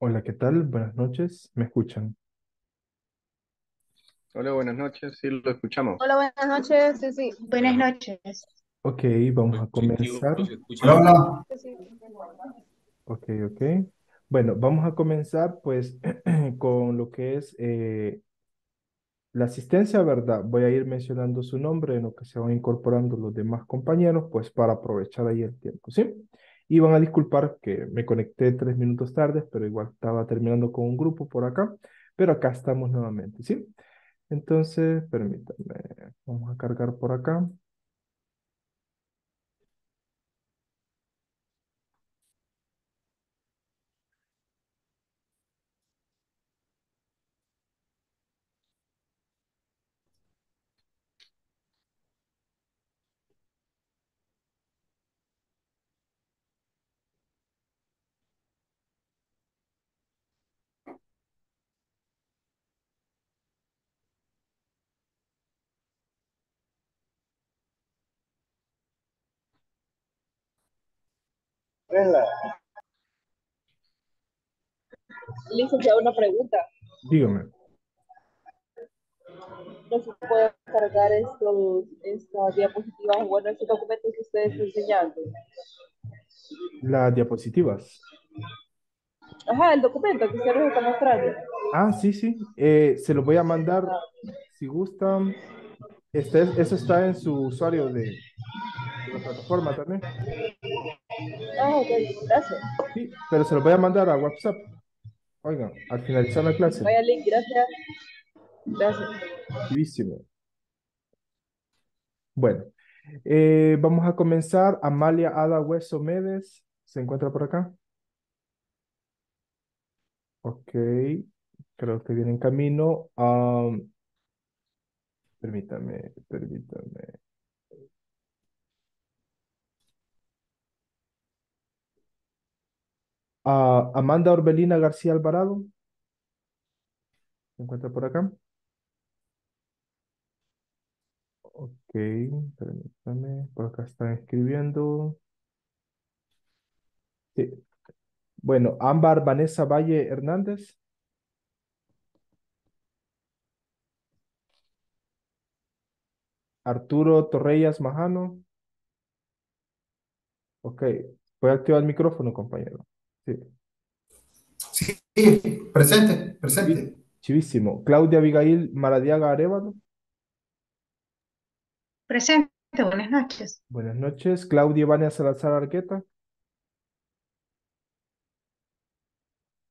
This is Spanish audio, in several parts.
Hola, ¿qué tal? Buenas noches. ¿Me escuchan? Hola, buenas noches. Sí, lo escuchamos. Hola, buenas noches. Sí, sí. Buenas noches. Ok, vamos a comenzar. pues, Hola, hola. Ok, ok. Bueno, vamos a comenzar pues con lo que es eh, la asistencia, ¿verdad? Voy a ir mencionando su nombre en lo que se van incorporando los demás compañeros, pues para aprovechar ahí el tiempo, ¿sí? Y van a disculpar que me conecté tres minutos tarde, pero igual estaba terminando con un grupo por acá, pero acá estamos nuevamente, ¿sí? Entonces, permítanme, vamos a cargar por acá. Licenciado, una pregunta. Dígame. ¿No se puede cargar estos, estas diapositivas, bueno, estos documentos que ustedes están enseñando? Las diapositivas. Ajá, el documento que ustedes nos están mostrando. Ah, sí, sí. Eh, se lo voy a mandar si gustan. Este, eso está en su usuario de, de la plataforma también. Ah, ok, gracias. Sí, pero se lo voy a mandar a WhatsApp. Oigan, al finalizar la clase. Vaya link, gracias. Gracias. Activísimo. Bueno, eh, vamos a comenzar. Amalia Ada Hueso Medes, ¿se encuentra por acá? Ok, creo que viene en camino. Am, permítame, permítame. Amanda Orbelina García Alvarado, ¿se encuentra por acá? Ok, permítame, por acá están escribiendo. Sí. Bueno, Ámbar Vanessa Valle Hernández. Arturo Torrellas Majano. Ok, puede activar el micrófono, compañero. Sí, Sí, presente, presente. chivísimo. Claudia Abigail Maradiaga Arevalo. Presente, buenas noches. Buenas noches. Claudia Ivania Salazar Arqueta.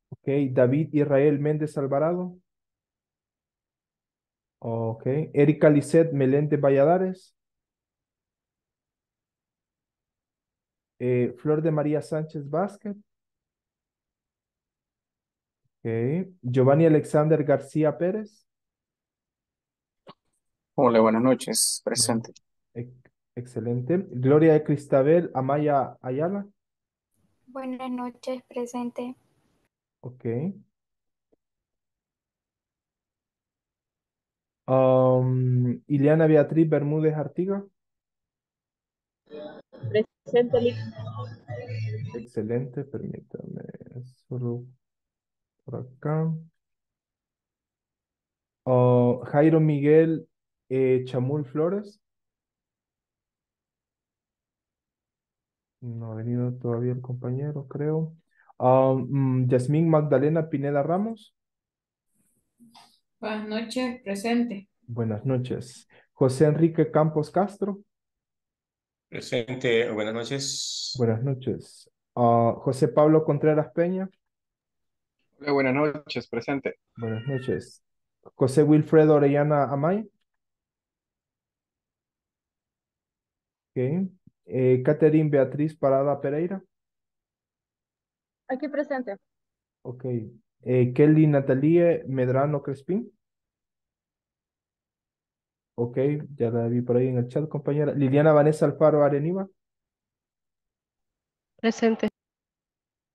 Ok, David Israel Méndez Alvarado. Ok, Erika Lisset Meléndez Valladares. Eh, Flor de María Sánchez Vázquez. Ok, Giovanni Alexander García Pérez. Hola, buenas noches, presente. Ex- Excelente. Gloria de Cristabel Amaya Ayala. Buenas noches, presente. Ok. Um, Ileana Beatriz Bermúdez Artiga. Presente. Excelente, permítame. Solo por acá. Oh, Jairo Miguel eh, Chamul Flores. No ha venido todavía el compañero, creo. Um, Yasmín Magdalena Pineda Ramos. Buenas noches, presente. Buenas noches. José Enrique Campos Castro. Presente, buenas noches. Buenas noches. Ah, José Pablo Contreras Peña. Hola, buenas noches. Presente. Buenas noches. José Wilfredo Orellana Amay. Ok. Eh, Catherine Beatriz Parada Pereira. Aquí presente. Ok. Eh, Kelly Natalie Medrano Crespín. Ok, ya la vi por ahí en el chat, compañera. Liliana Vanessa Alfaro Areniva. Presente.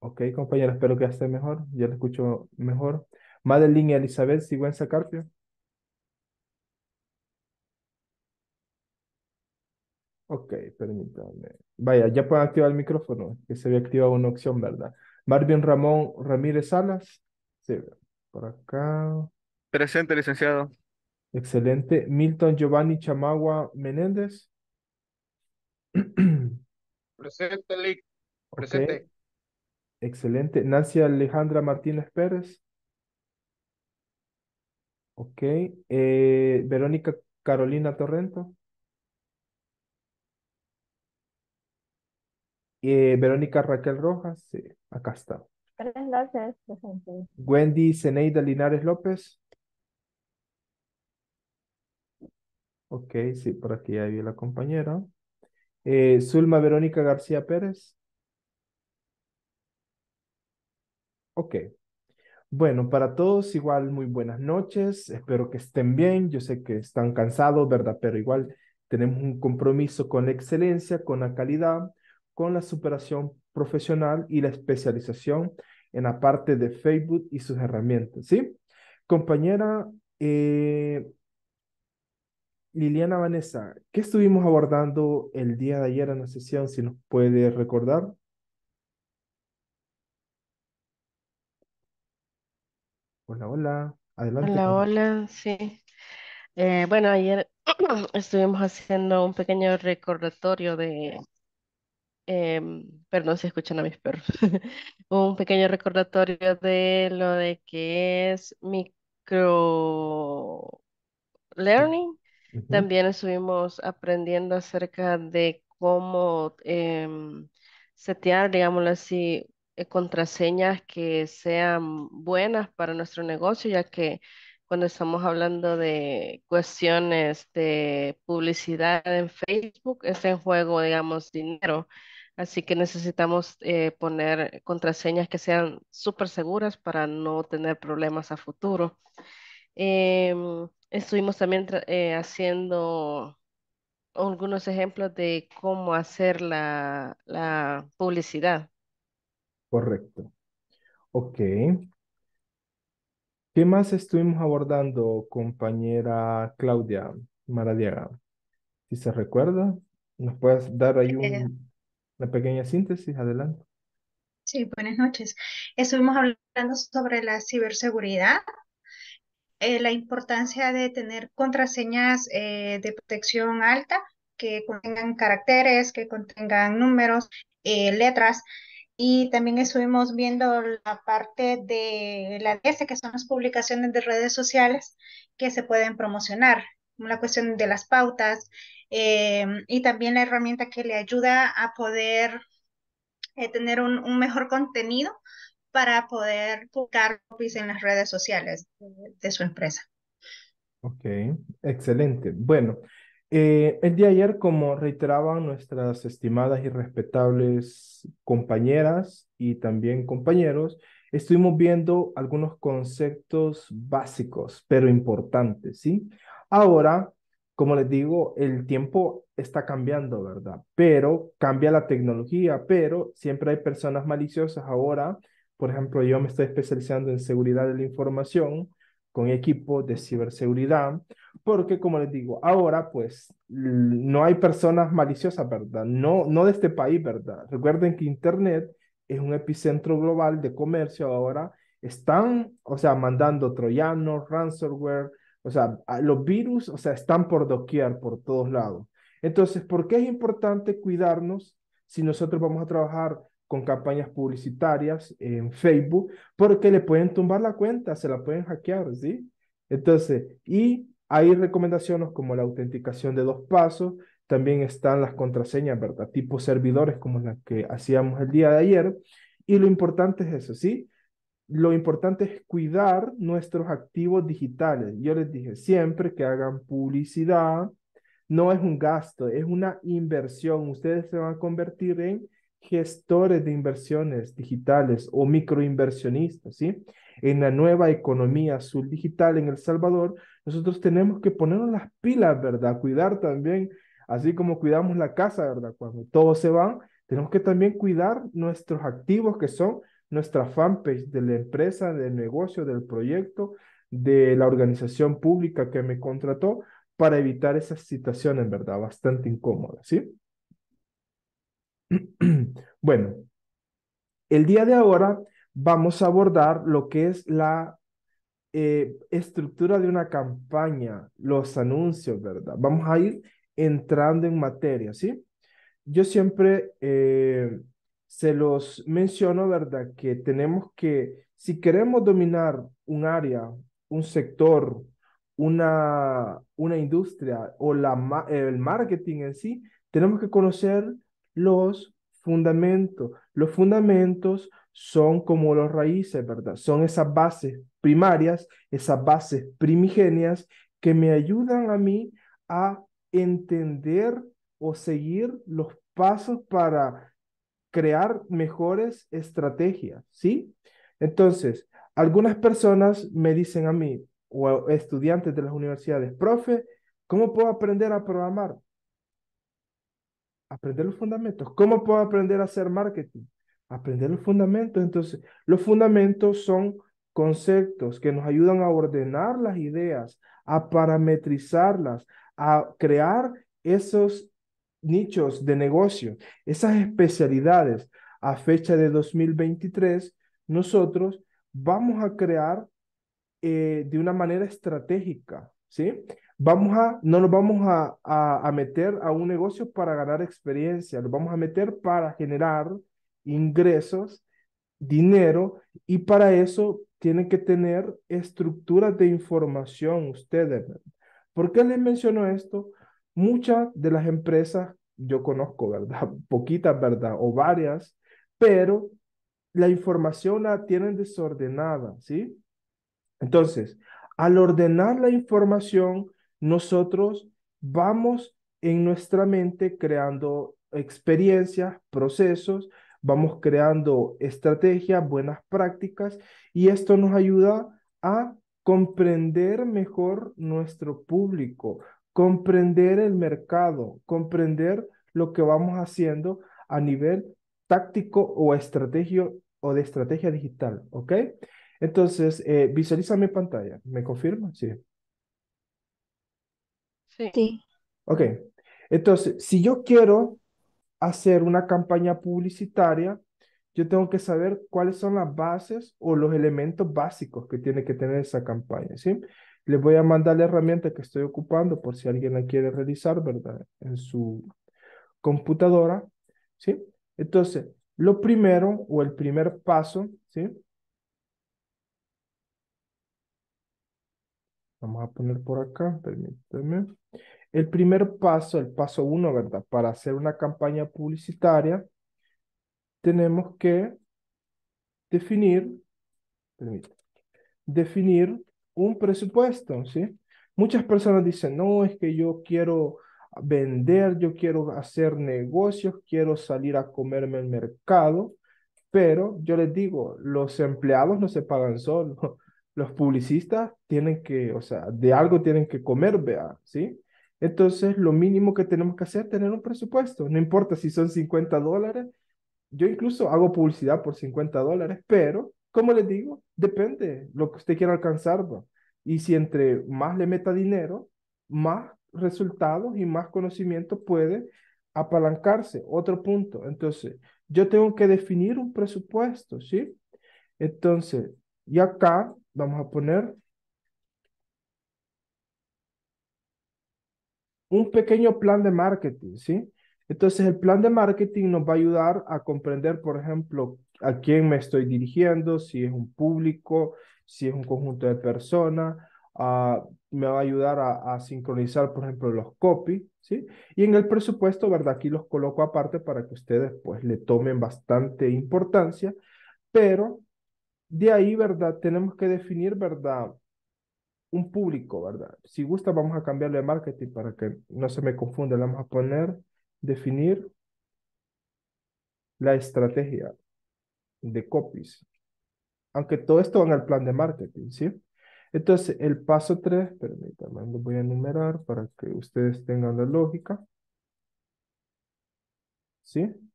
Ok, compañera, espero que esté mejor. Ya la escucho mejor. Madeline Elizabeth Sigüenza Carpio. Ok, permítame. Vaya, ya pueden activar el micrófono, que se había activado una opción, ¿verdad? Marvin Ramón Ramírez Salas. Sí, por acá. Presente, licenciado. Excelente. Milton Giovanni Chamagua Menéndez. Presente, Lic. Presente. Excelente. Nancy Alejandra Martínez Pérez. Ok. Eh, Verónica Carolina Torrento. Eh, Verónica Raquel Rojas. Sí, acá está. Noches, presente. Wendy Zeneida Linares López. Ok, sí, por aquí ya vi la compañera. Eh, Zulma Verónica García Pérez. Ok. Bueno, para todos igual muy buenas noches. Espero que estén bien. Yo sé que están cansados, ¿verdad? Pero igual tenemos un compromiso con la excelencia, con la calidad, con la superación profesional y la especialización en la parte de Facebook y sus herramientas, ¿sí? Compañera eh, Liliana Vanessa, ¿qué estuvimos abordando el día de ayer en la sesión? Si nos puede recordar. Hola, hola. Adelante. Hola, hola, sí. Eh, bueno, ayer estuvimos haciendo un pequeño recordatorio de, em, perdón si escuchan a mis perros, un pequeño recordatorio de lo de que es micro learning. Ujú, También estuvimos aprendiendo acerca de cómo em, setear, digámoslo así, eh, contraseñas que sean buenas para nuestro negocio, ya que cuando estamos hablando de cuestiones de publicidad en Facebook, está en juego, digamos, dinero. Así que necesitamos eh, poner contraseñas que sean súper seguras para no tener problemas a futuro. Em, estuvimos también eh, haciendo algunos ejemplos de cómo hacer la, la publicidad. Correcto. Ok. ¿Qué más estuvimos abordando, compañera Claudia Maradiaga? Si se recuerda, ¿nos puedes dar ahí Eh, un- una pequeña síntesis? Adelante. sí, buenas noches. Estuvimos hablando sobre la ciberseguridad, eh, la importancia de tener contraseñas eh, de protección alta que contengan caracteres, que contengan números, letras. Y también estuvimos viendo la parte de la DS, que son las publicaciones de redes sociales que se pueden promocionar, la cuestión de las pautas, eh, y también la herramienta que le ayuda a poder eh, tener un, un mejor contenido para poder publicar copies en las redes sociales de, de su empresa. Ok, excelente. Bueno, eh, el día de ayer, como reiteraban nuestras estimadas y respetables compañeras y también compañeros, estuvimos viendo algunos conceptos básicos, pero importantes, ¿sí? Ahora, como les digo, el tiempo está cambiando, ¿verdad? Pero cambia la tecnología, pero siempre hay personas maliciosas ahora. Por ejemplo, yo me estoy especializando en seguridad de la información con equipos de ciberseguridad, porque como les digo, ahora pues no hay personas maliciosas, ¿verdad? No, no de este país, ¿verdad? Recuerden que Internet es un epicentro global de comercio ahora. Están, o sea, mandando troyanos, ransomware, o sea, los virus, o sea, están por doquier, por todos lados. Entonces, ¿por qué es importante cuidarnos si nosotros vamos a trabajar con campañas publicitarias en Facebook? porque le pueden tumbar la cuenta, se la pueden hackear, ¿sí? Entonces, y hay recomendaciones como la autenticación de dos pasos, también están las contraseñas, ¿verdad? Tipo servidores como las que hacíamos el día de ayer. Y lo importante es eso, ¿sí? Lo importante es cuidar nuestros activos digitales. Yo les dije siempre que hagan publicidad, no es un gasto, es una inversión. Ustedes se van a convertir en gestores de inversiones digitales o microinversionistas, ¿sí? En la nueva economía azul digital en El Salvador, nosotros tenemos que ponernos las pilas, ¿verdad? Cuidar también, así como cuidamos la casa, ¿verdad? Cuando todos se van, tenemos que también cuidar nuestros activos que son nuestra fanpage de la empresa, del negocio, del proyecto, de la organización pública que me contrató, para evitar esas situaciones, ¿verdad? Bastante incómodas, ¿sí? Bueno, El día de ahora vamos a abordar lo que es la eh, estructura de una campaña, los anuncios, ¿verdad? Vamos a ir entrando en materia, ¿sí? Yo siempre eh, se los menciono, ¿verdad? Que tenemos que, si queremos dominar un área, un sector, una, una industria o la, el marketing en sí, tenemos que conocer los fundamentos. Los fundamentos son como los raíces, ¿verdad? Son esas bases primarias, esas bases primigenias que me ayudan a mí a entender o seguir los pasos para crear mejores estrategias, ¿sí? Entonces, algunas personas me dicen a mí, o estudiantes de las universidades, profe, ¿cómo puedo aprender a programar? Aprender los fundamentos. ¿Cómo puedo aprender a hacer marketing? Aprender los fundamentos. Entonces, los fundamentos son conceptos que nos ayudan a ordenar las ideas, a parametrizarlas, a crear esos nichos de negocio, esas especialidades. A fecha de 2023, nosotros vamos a crear eh, de una manera estratégica, ¿sí? Vamos a, no nos vamos a, a, a meter a un negocio para ganar experiencia, nos vamos a meter para generar ingresos, dinero, y para eso tienen que tener estructuras de información ustedes. ¿Por qué les menciono esto? Muchas de las empresas, yo conozco, ¿verdad? Poquitas, ¿verdad? O varias, pero la información la tienen desordenada, ¿sí? Entonces, al ordenar la información, nosotros vamos en nuestra mente creando experiencias, procesos, vamos creando estrategias, buenas prácticas y esto nos ayuda a comprender mejor nuestro público, comprender el mercado, comprender lo que vamos haciendo a nivel táctico o estrategio o de estrategia digital, ¿ok? Entonces, eh, visualiza mi pantalla. ¿Me confirma? Sí. Sí. Ok. Entonces, si yo quiero hacer una campaña publicitaria, yo tengo que saber cuáles son las bases o los elementos básicos que tiene que tener esa campaña, ¿sí? Les voy a mandar la herramienta que estoy ocupando por si alguien la quiere realizar, ¿verdad? En su computadora, ¿sí? Entonces, lo primero o el primer paso, ¿sí? Vamos a poner por acá, permíteme. El primer paso, el paso uno, ¿verdad? Para hacer una campaña publicitaria, tenemos que definir, definir un presupuesto, ¿sí? Muchas personas dicen, no, es que yo quiero vender, yo quiero hacer negocios, quiero salir a comerme el mercado, pero yo les digo, los empleados no se pagan solos, los publicistas tienen que, o sea, de algo tienen que comer, vea, ¿sí? Entonces, lo mínimo que tenemos que hacer es tener un presupuesto, no importa si son 50 dólares, yo incluso hago publicidad por 50 dólares, pero, como les digo, depende lo que usted quiera alcanzar, ¿va? Y si entre más le meta dinero, más resultados y más conocimiento puede apalancarse. Otro punto. Entonces, yo tengo que definir un presupuesto, ¿sí? Entonces, y acá vamos a poner un pequeño plan de marketing, ¿sí? Entonces, el plan de marketing nos va a ayudar a comprender, por ejemplo, a quién me estoy dirigiendo, si es un público, si es un conjunto de personas, uh, me va a ayudar a, a, sincronizar, por ejemplo, los copy, ¿sí? Y en el presupuesto, ¿verdad? Aquí los coloco aparte para que ustedes, pues, le tomen bastante importancia, pero de ahí, ¿verdad? Tenemos que definir, ¿verdad? Un público, ¿verdad? Si gusta, vamos a cambiarle de marketing para que no se me confunda. Le vamos a poner, definir la estrategia de copies. Aunque todo esto va en el plan de marketing, ¿sí? Entonces, el paso 3, permítanme, lo voy a enumerar para que ustedes tengan la lógica. ¿Sí?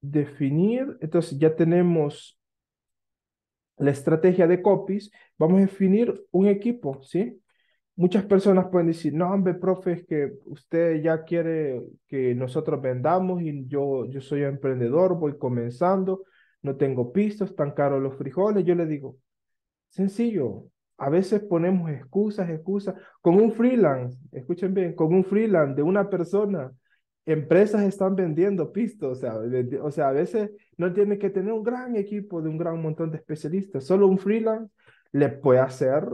Definir, entonces ya tenemos la estrategia de copies. Vamos a definir un equipo, ¿sí? muchas personas pueden decir, no, hombre, profe, es que usted ya quiere que nosotros vendamos y yo, yo soy emprendedor, voy comenzando, no tengo pistos, tan caros los frijoles. Yo le digo, sencillo, a veces ponemos excusas, excusas. Con un freelance, escuchen bien, con un freelance de una persona, empresas están vendiendo pistos. O sea, o sea, a veces no tiene que tener un gran equipo de un gran montón de especialistas. Solo un freelance le puede hacer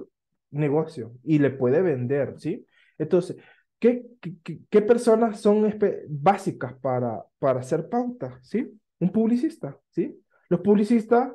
negocio y le puede vender, ¿sí? Entonces, ¿qué, qué, qué personas son básicas para, para hacer pautas, ¿sí? Un publicista, ¿sí? Los publicistas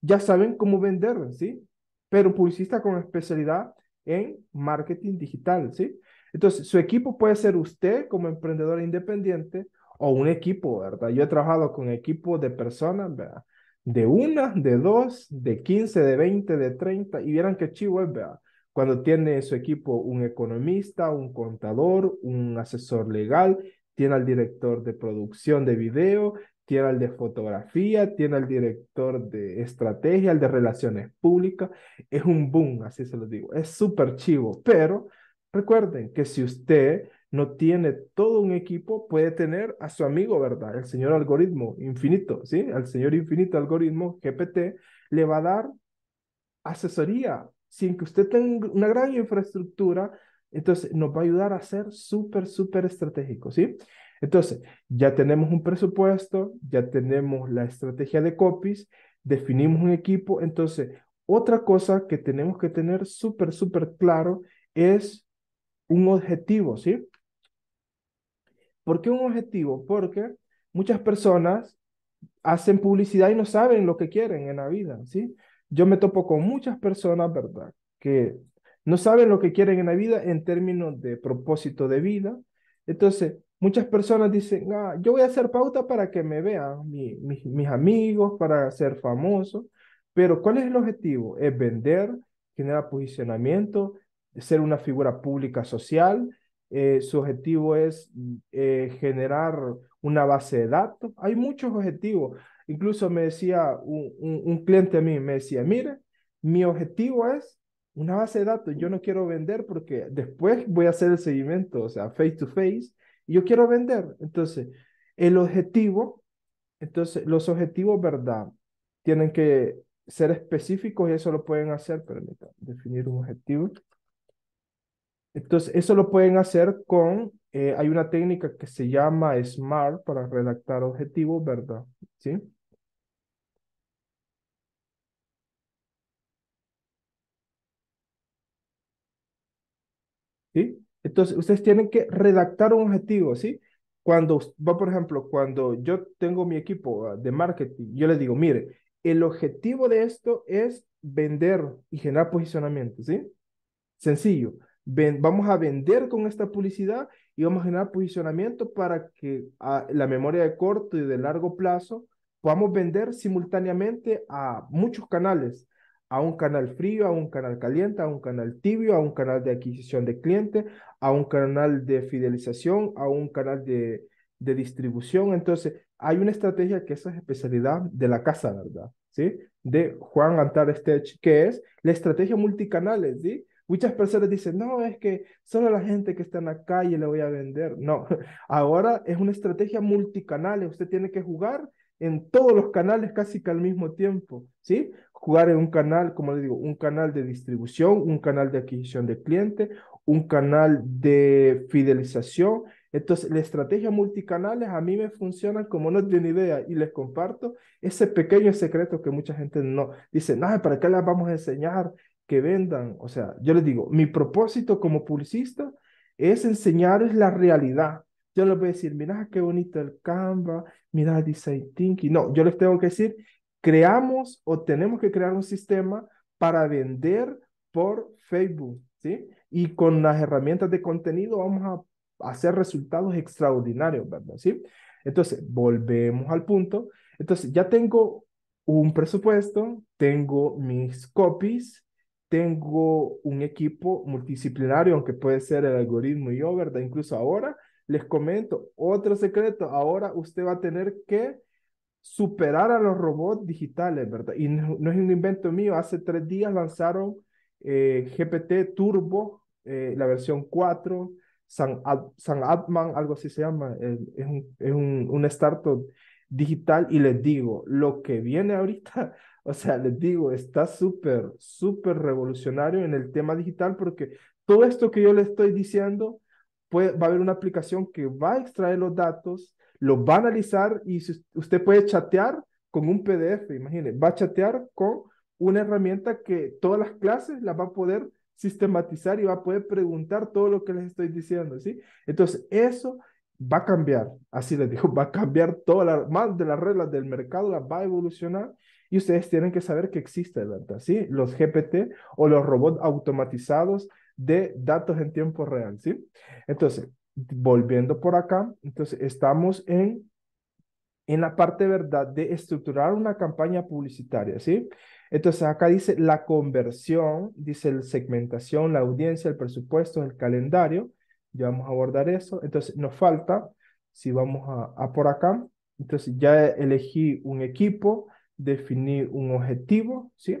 ya saben cómo vender, ¿sí? Pero un publicista con especialidad en marketing digital, ¿sí? Entonces, su equipo puede ser usted como emprendedor independiente o un equipo, ¿verdad? Yo he trabajado con equipos de personas, ¿verdad? De una, de dos, de quince, de veinte, de treinta, y vieran qué chivo es, ¿verdad? Cuando tiene su equipo un economista, un contador, un asesor legal, tiene al director de producción de video, tiene al de fotografía, tiene al director de estrategia, al de relaciones públicas. Es un boom, así se lo digo. Es súper chivo, pero recuerden que si usted no tiene todo un equipo, puede tener a su amigo, ¿verdad? El señor algoritmo infinito, ¿sí? Al señor infinito algoritmo GPT le va a dar asesoría sin que usted tenga una gran infraestructura, entonces nos va a ayudar a ser súper, súper estratégico, ¿sí? Entonces, ya tenemos un presupuesto, ya tenemos la estrategia de copies, definimos un equipo. Entonces, otra cosa que tenemos que tener súper, súper claro es un objetivo, ¿sí? ¿Por qué un objetivo? Porque muchas personas hacen publicidad y no saben lo que quieren en la vida, ¿sí? Yo me topo con muchas personas, ¿verdad? Que no saben lo que quieren en la vida en términos de propósito de vida. Entonces, Muchas personas dicen, ah, yo voy a hacer pauta para que me vean mis amigos, para ser famoso, pero ¿cuál es el objetivo? Es vender, generar posicionamiento, ser una figura pública social, eh, su objetivo es eh, generar una base de datos. Hay muchos objetivos. Incluso me decía un, un, cliente a mí, me decía, mire, mi objetivo es una base de datos. Yo no quiero vender porque después voy a hacer el seguimiento, o sea, face to face, yo quiero vender. Entonces, el objetivo, entonces, los objetivos, ¿verdad? Tienen que ser específicos y eso lo pueden hacer, permítanme, definir un objetivo. Entonces, eso lo pueden hacer con, eh, hay una técnica que se llama SMART para redactar objetivos, ¿verdad? ¿Sí? ¿Sí? Entonces, ustedes tienen que redactar un objetivo, ¿sí? Cuando va, por ejemplo, cuando yo tengo mi equipo ah, de marketing, yo les digo, mire, el objetivo de esto es vender y generar posicionamiento, ¿sí? Sencillo. Vamos a vender con esta publicidad y vamos a generar posicionamiento para que a ah, la memoria de corto y de largo plazo podamos vender simultáneamente a muchos canales a un canal frío, a un canal caliente, a un canal tibio, a un canal de adquisición de cliente, a un canal de fidelización, a un canal de, de distribución. Entonces, hay una estrategia que es especialidad de la casa, ¿verdad? ¿Sí? De Juan Antar Stech, que es la estrategia multicanales, ¿sí? Muchas personas dicen, no, es que solo la gente que está en la calle le voy a vender. No, ahora es una estrategia multicanales. Usted tiene que jugar en todos los canales casi que al mismo tiempo, ¿sí? Jugar en un canal, como le digo, un canal de distribución, un canal de adquisición de cliente, un canal de fidelización. Entonces, la estrategia multicanales a mí me funciona como no tiene idea y les comparto ese pequeño secreto que mucha gente no dice, no, ¿para qué las vamos a enseñar? Que vendan. O sea, yo les digo, mi propósito como publicista es enseñarles la realidad, yo les voy a decir, mira qué bonito el Canva, mira Design Thinking. No, yo les tengo que decir, creamos o tenemos que crear un sistema para vender por Facebook, ¿sí? Y con las herramientas de contenido vamos a hacer resultados extraordinarios, ¿verdad? ¿Sí? Entonces, volvemos al punto. Entonces, ya tengo un presupuesto, tengo mis copies, tengo un equipo multidisciplinario, aunque puede ser el algoritmo y yo, ¿verdad? Incluso ahora les comento otro secreto. Ahora usted va a tener que superar a los robots digitales, ¿verdad? Y no, es un invento mío. Hace tres días lanzaron eh, GPT Turbo eh, la versión 4, San, Ad- San Adman, algo así se llama, eh, es un, es un, un startup digital y les digo, lo que viene ahorita, o sea, les digo, está súper, súper revolucionario en el tema digital porque todo esto que yo le estoy diciendo, puede, va a haber una aplicación que va a extraer los datos, los va a analizar y usted puede chatear con un PDF, imagine, va a chatear con una herramienta que todas las clases las va a poder sistematizar y va a poder preguntar todo lo que les estoy diciendo, ¿sí? Entonces, eso va a cambiar, así les digo, va a cambiar todas las, más de las reglas del mercado, las va a evolucionar y ustedes tienen que saber que existe, ¿verdad? ¿Sí? Los GPT o los robots automatizados de datos en tiempo real, ¿sí? Entonces, volviendo por acá, entonces estamos en, en la parte, ¿verdad?, de estructurar una campaña publicitaria, ¿sí? Entonces, acá dice la conversión, dice la segmentación, la audiencia, el presupuesto, el calendario. Ya vamos a abordar eso. Entonces, nos falta, si vamos a, a por acá, entonces ya elegí un equipo, definí un objetivo, ¿sí?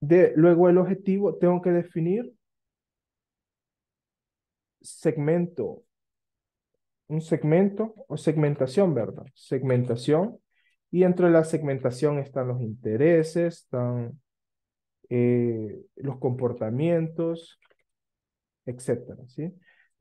De, luego el objetivo, tengo que definir segmento, un segmento o segmentación, ¿verdad? Segmentación. Y dentro de la segmentación están los intereses, están eh, los comportamientos, etcétera, ¿sí?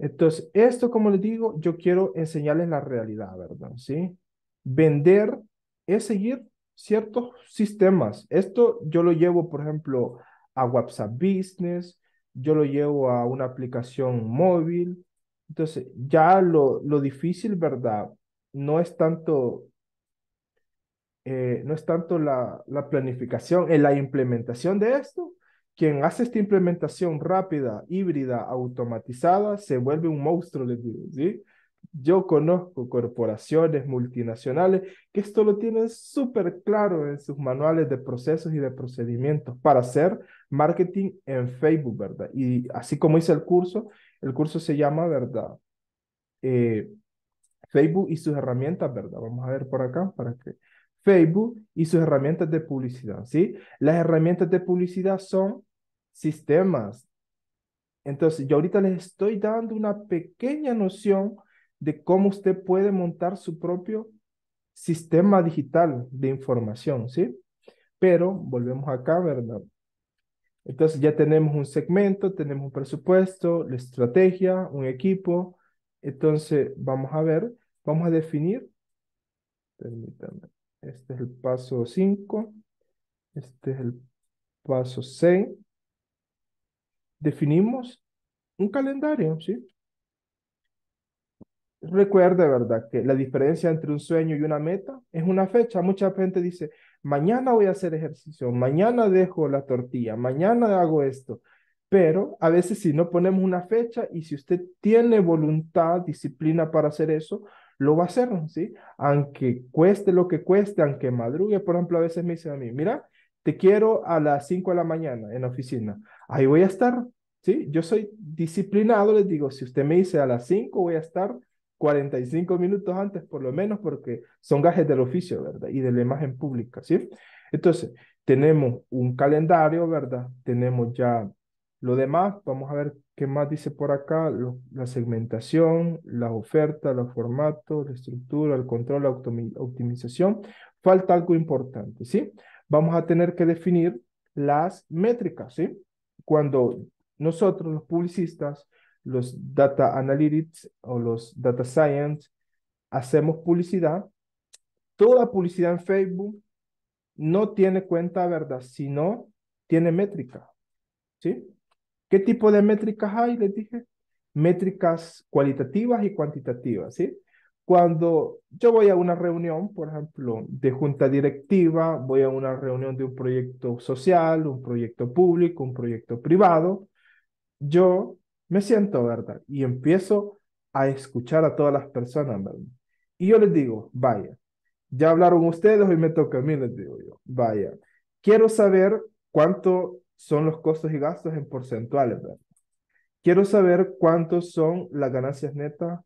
Entonces, esto, como les digo, yo quiero enseñarles la realidad, ¿verdad? ¿Sí? Vender es seguir ciertos sistemas. Esto yo lo llevo, por ejemplo, a WhatsApp Business, yo lo llevo a una aplicación móvil. Entonces, ya lo, lo difícil, ¿verdad? No es tanto, eh, no es tanto la, la planificación, en la implementación de esto. Quien hace esta implementación rápida, híbrida, automatizada, se vuelve un monstruo, les digo, ¿sí? Yo conozco corporaciones multinacionales que esto lo tienen súper claro en sus manuales de procesos y de procedimientos para hacer marketing en Facebook, ¿verdad? Y así como hice el curso, el curso se llama, ¿verdad? Eh, Facebook y sus herramientas, ¿verdad? Vamos a ver por acá para que... Facebook y sus herramientas de publicidad, ¿sí? Las herramientas de publicidad son sistemas. Entonces, yo ahorita les estoy dando una pequeña noción de cómo usted puede montar su propio sistema digital de información, ¿sí? Pero volvemos acá, ¿verdad? Entonces ya tenemos un segmento, tenemos un presupuesto, la estrategia, un equipo. Entonces vamos a ver, vamos a definir, permítanme, este es el paso 5, este es el paso 6. Definimos un calendario, ¿sí? Recuerde, ¿verdad? Que la diferencia entre un sueño y una meta es una fecha. Mucha gente dice, mañana voy a hacer ejercicio, mañana dejo la tortilla, mañana hago esto. Pero a veces si no ponemos una fecha y si usted tiene voluntad, disciplina para hacer eso, lo va a hacer, ¿sí? Aunque cueste lo que cueste, aunque madrugue, por ejemplo, a veces me dicen a mí, mira, te quiero a las 5 de la mañana en la oficina. Ahí voy a estar, ¿sí? Yo soy disciplinado, les digo, si usted me dice a las 5 voy a estar 45 minutos antes, por lo menos, porque son gajes del oficio, ¿verdad? Y de la imagen pública, ¿sí? Entonces, tenemos un calendario, ¿verdad? Tenemos ya lo demás, vamos a ver qué más dice por acá, la segmentación, la oferta, los formatos, la estructura, el control, la optimización. Falta algo importante, ¿sí? Vamos a tener que definir las métricas, ¿sí? Cuando nosotros, los publicistas, los data analytics o los data science, hacemos publicidad, toda publicidad en Facebook no tiene cuenta, ¿verdad? Sino tiene métrica, ¿sí? ¿Qué tipo de métricas hay? Les dije. Métricas cualitativas y cuantitativas, ¿sí? Cuando yo voy a una reunión, por ejemplo, de junta directiva, voy a una reunión de un proyecto social, un proyecto público, un proyecto privado, yo me siento, ¿verdad? Y empiezo a escuchar a todas las personas, ¿verdad? Y yo les digo, vaya, ya hablaron ustedes, hoy me toca a mí, les digo yo, vaya, quiero saber cuánto son los costos y gastos en porcentuales, ¿verdad? Quiero saber cuántos son las ganancias netas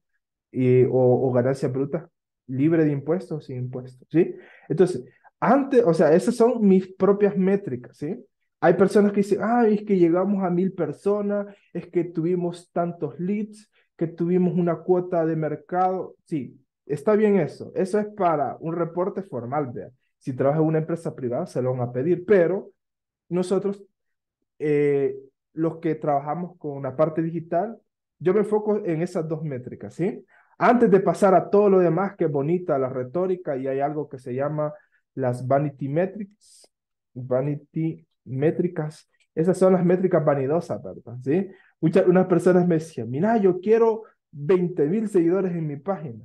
y, o, o ganancias brutas libre de impuestos o sin impuestos, ¿sí? Entonces, antes, o sea, esas son mis propias métricas, ¿sí? Hay personas que dicen, ah, es que llegamos a mil personas, es que tuvimos tantos leads, que tuvimos una cuota de mercado. Sí, está bien eso. Eso es para un reporte formal, vea. Si trabaja en una empresa privada, se lo van a pedir, pero nosotros, eh, los que trabajamos con la parte digital, yo me enfoco en esas dos métricas, ¿sí? Antes de pasar a todo lo demás, que es bonita la retórica, y hay algo que se llama las vanity metrics, vanity métricas, esas son las métricas vanidosas, ¿verdad? ¿Sí? Muchas, unas personas me decían, mira, yo quiero 20 mil seguidores en mi página,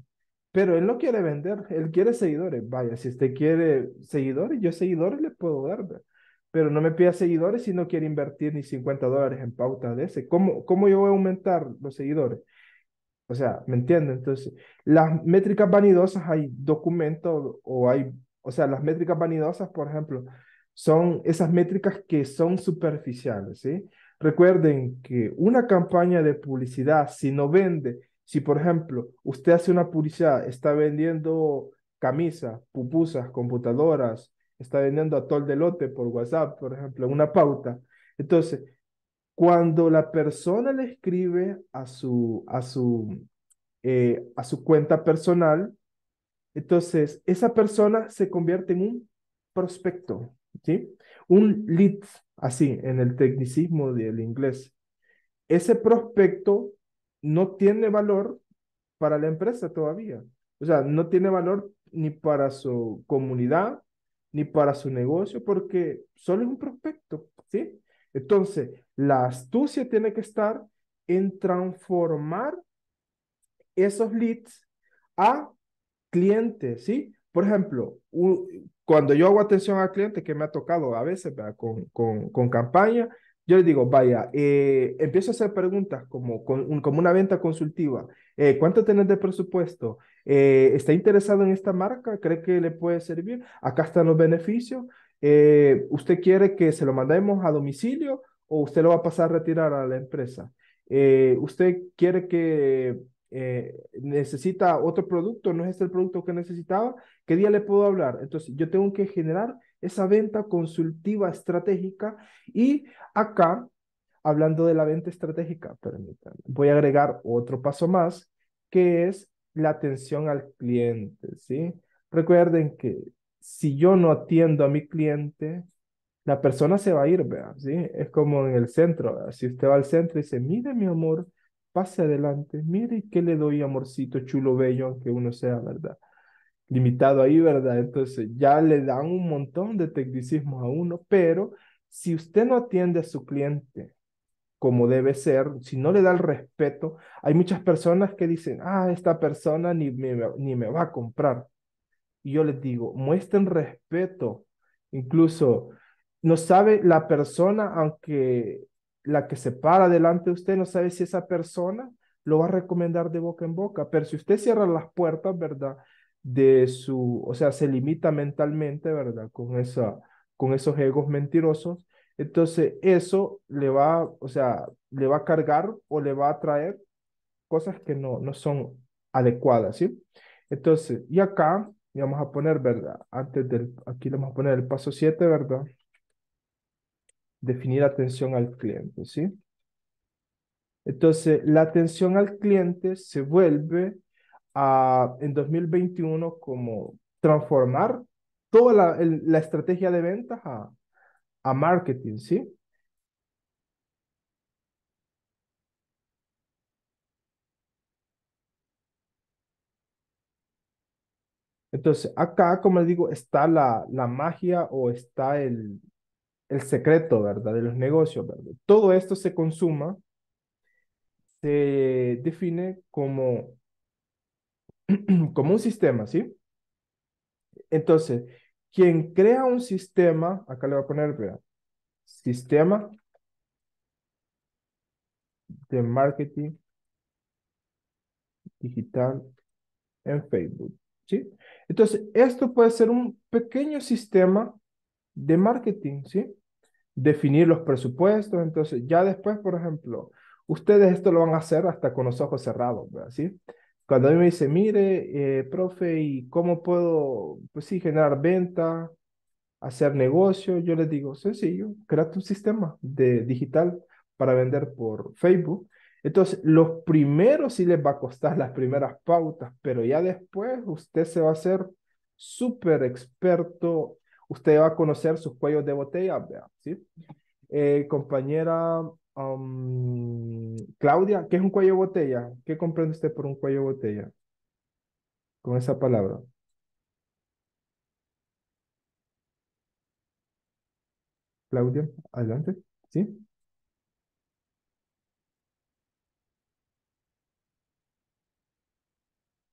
pero él no quiere vender, él quiere seguidores. Vaya, si usted quiere seguidores, yo seguidores le puedo dar, ¿verdad? pero no me pida seguidores si no quiere invertir ni 50 dólares en pauta de ese. ¿Cómo, ¿Cómo yo voy a aumentar los seguidores? O sea, ¿me entienden? Entonces, las métricas vanidosas hay documentos o hay, o sea, las métricas vanidosas, por ejemplo, son esas métricas que son superficiales, ¿sí? Recuerden que una campaña de publicidad, si no vende, si por ejemplo usted hace una publicidad, está vendiendo camisas, pupusas, computadoras, está vendiendo atol de lote por WhatsApp, por ejemplo, una pauta. Entonces, cuando la persona le escribe a su, a su, eh, a su cuenta personal, entonces esa persona se convierte en un prospecto, ¿sí? Un lead, así, en el tecnicismo del inglés. Ese prospecto no tiene valor para la empresa todavía. O sea, no tiene valor ni para su comunidad, ni para su negocio, porque solo es un prospecto, ¿sí? Entonces, la astucia tiene que estar en transformar esos leads a clientes, ¿sí? Por ejemplo, cuando yo hago atención al cliente, que me ha tocado a veces con, con, con campaña, yo le digo, vaya, eh, empiezo a hacer preguntas como, como una venta consultiva. Eh, ¿Cuánto tenés de presupuesto? Eh, ¿Está interesado en esta marca? ¿Cree que le puede servir? Acá están los beneficios. ¿Usted quiere que se lo mandemos a domicilio o usted lo va a pasar a retirar a la empresa? ¿Usted quiere que necesita otro producto? ¿No es este el producto que necesitaba? ¿Qué día le puedo hablar? Entonces, yo tengo que generar esa venta consultiva estratégica y acá, hablando de la venta estratégica, permítanme, voy a agregar otro paso más, que es la atención al cliente, ¿sí? Recuerden que si yo no atiendo a mi cliente, la persona se va a ir, ¿verdad? ¿sí? Es como en el centro, si usted va al centro y dice, mire mi amor, pase adelante, mire qué le doy amorcito chulo bello, aunque uno sea, ¿verdad? limitado ahí, ¿verdad? Entonces ya le dan un montón de tecnicismos a uno, pero si usted no atiende a su cliente como debe ser, si no le da el respeto, hay muchas personas que dicen, ah, esta persona ni me, ni me va a comprar. Y yo les digo, muestren respeto. Incluso no sabe la persona, aunque la que se para delante de usted, no sabe si esa persona lo va a recomendar de boca en boca. Pero si usted cierra las puertas, ¿verdad? de su, o sea, se limita mentalmente, ¿verdad? Con, esa, con esos egos mentirosos. Entonces, eso le va, o sea, le va a cargar o le va a traer cosas que no, no son adecuadas, ¿sí? Entonces, y acá vamos a poner, ¿verdad? Antes del, aquí le vamos a poner el paso 7, ¿verdad? Definir atención al cliente, ¿sí? Entonces, la atención al cliente se vuelve en 2021 como transformar toda la, la estrategia de ventas a, a marketing, ¿sí? Entonces, acá, como les digo, está la, la magia o está el, el secreto, ¿verdad? De los negocios, ¿verdad? Todo esto se consuma, se define como como un sistema, ¿sí? Entonces, quien crea un sistema, acá le voy a poner, vea, sistema de marketing digital en Facebook, ¿sí? Entonces, esto puede ser un pequeño sistema de marketing, ¿sí? Definir los presupuestos, entonces ya después, por ejemplo, ustedes esto lo van a hacer hasta con los ojos cerrados, ¿verdad? ¿sí? Cuando a mí me dice, mire, eh, profe, ¿y cómo puedo, pues sí, generar venta? hacer negocio, yo les digo, sencillo, crea tu sistema de digital para vender por Facebook. Entonces, los primeros sí les va a costar las primeras pautas, pero ya después usted se va a hacer súper experto, usted va a conocer sus cuellos de botella, vea, ¿sí? Eh, compañera um, Claudia, ¿qué es un cuello de botella? ¿Qué comprende usted por un cuello de botella? Con esa palabra. Claudia, adelante. ¿Sí?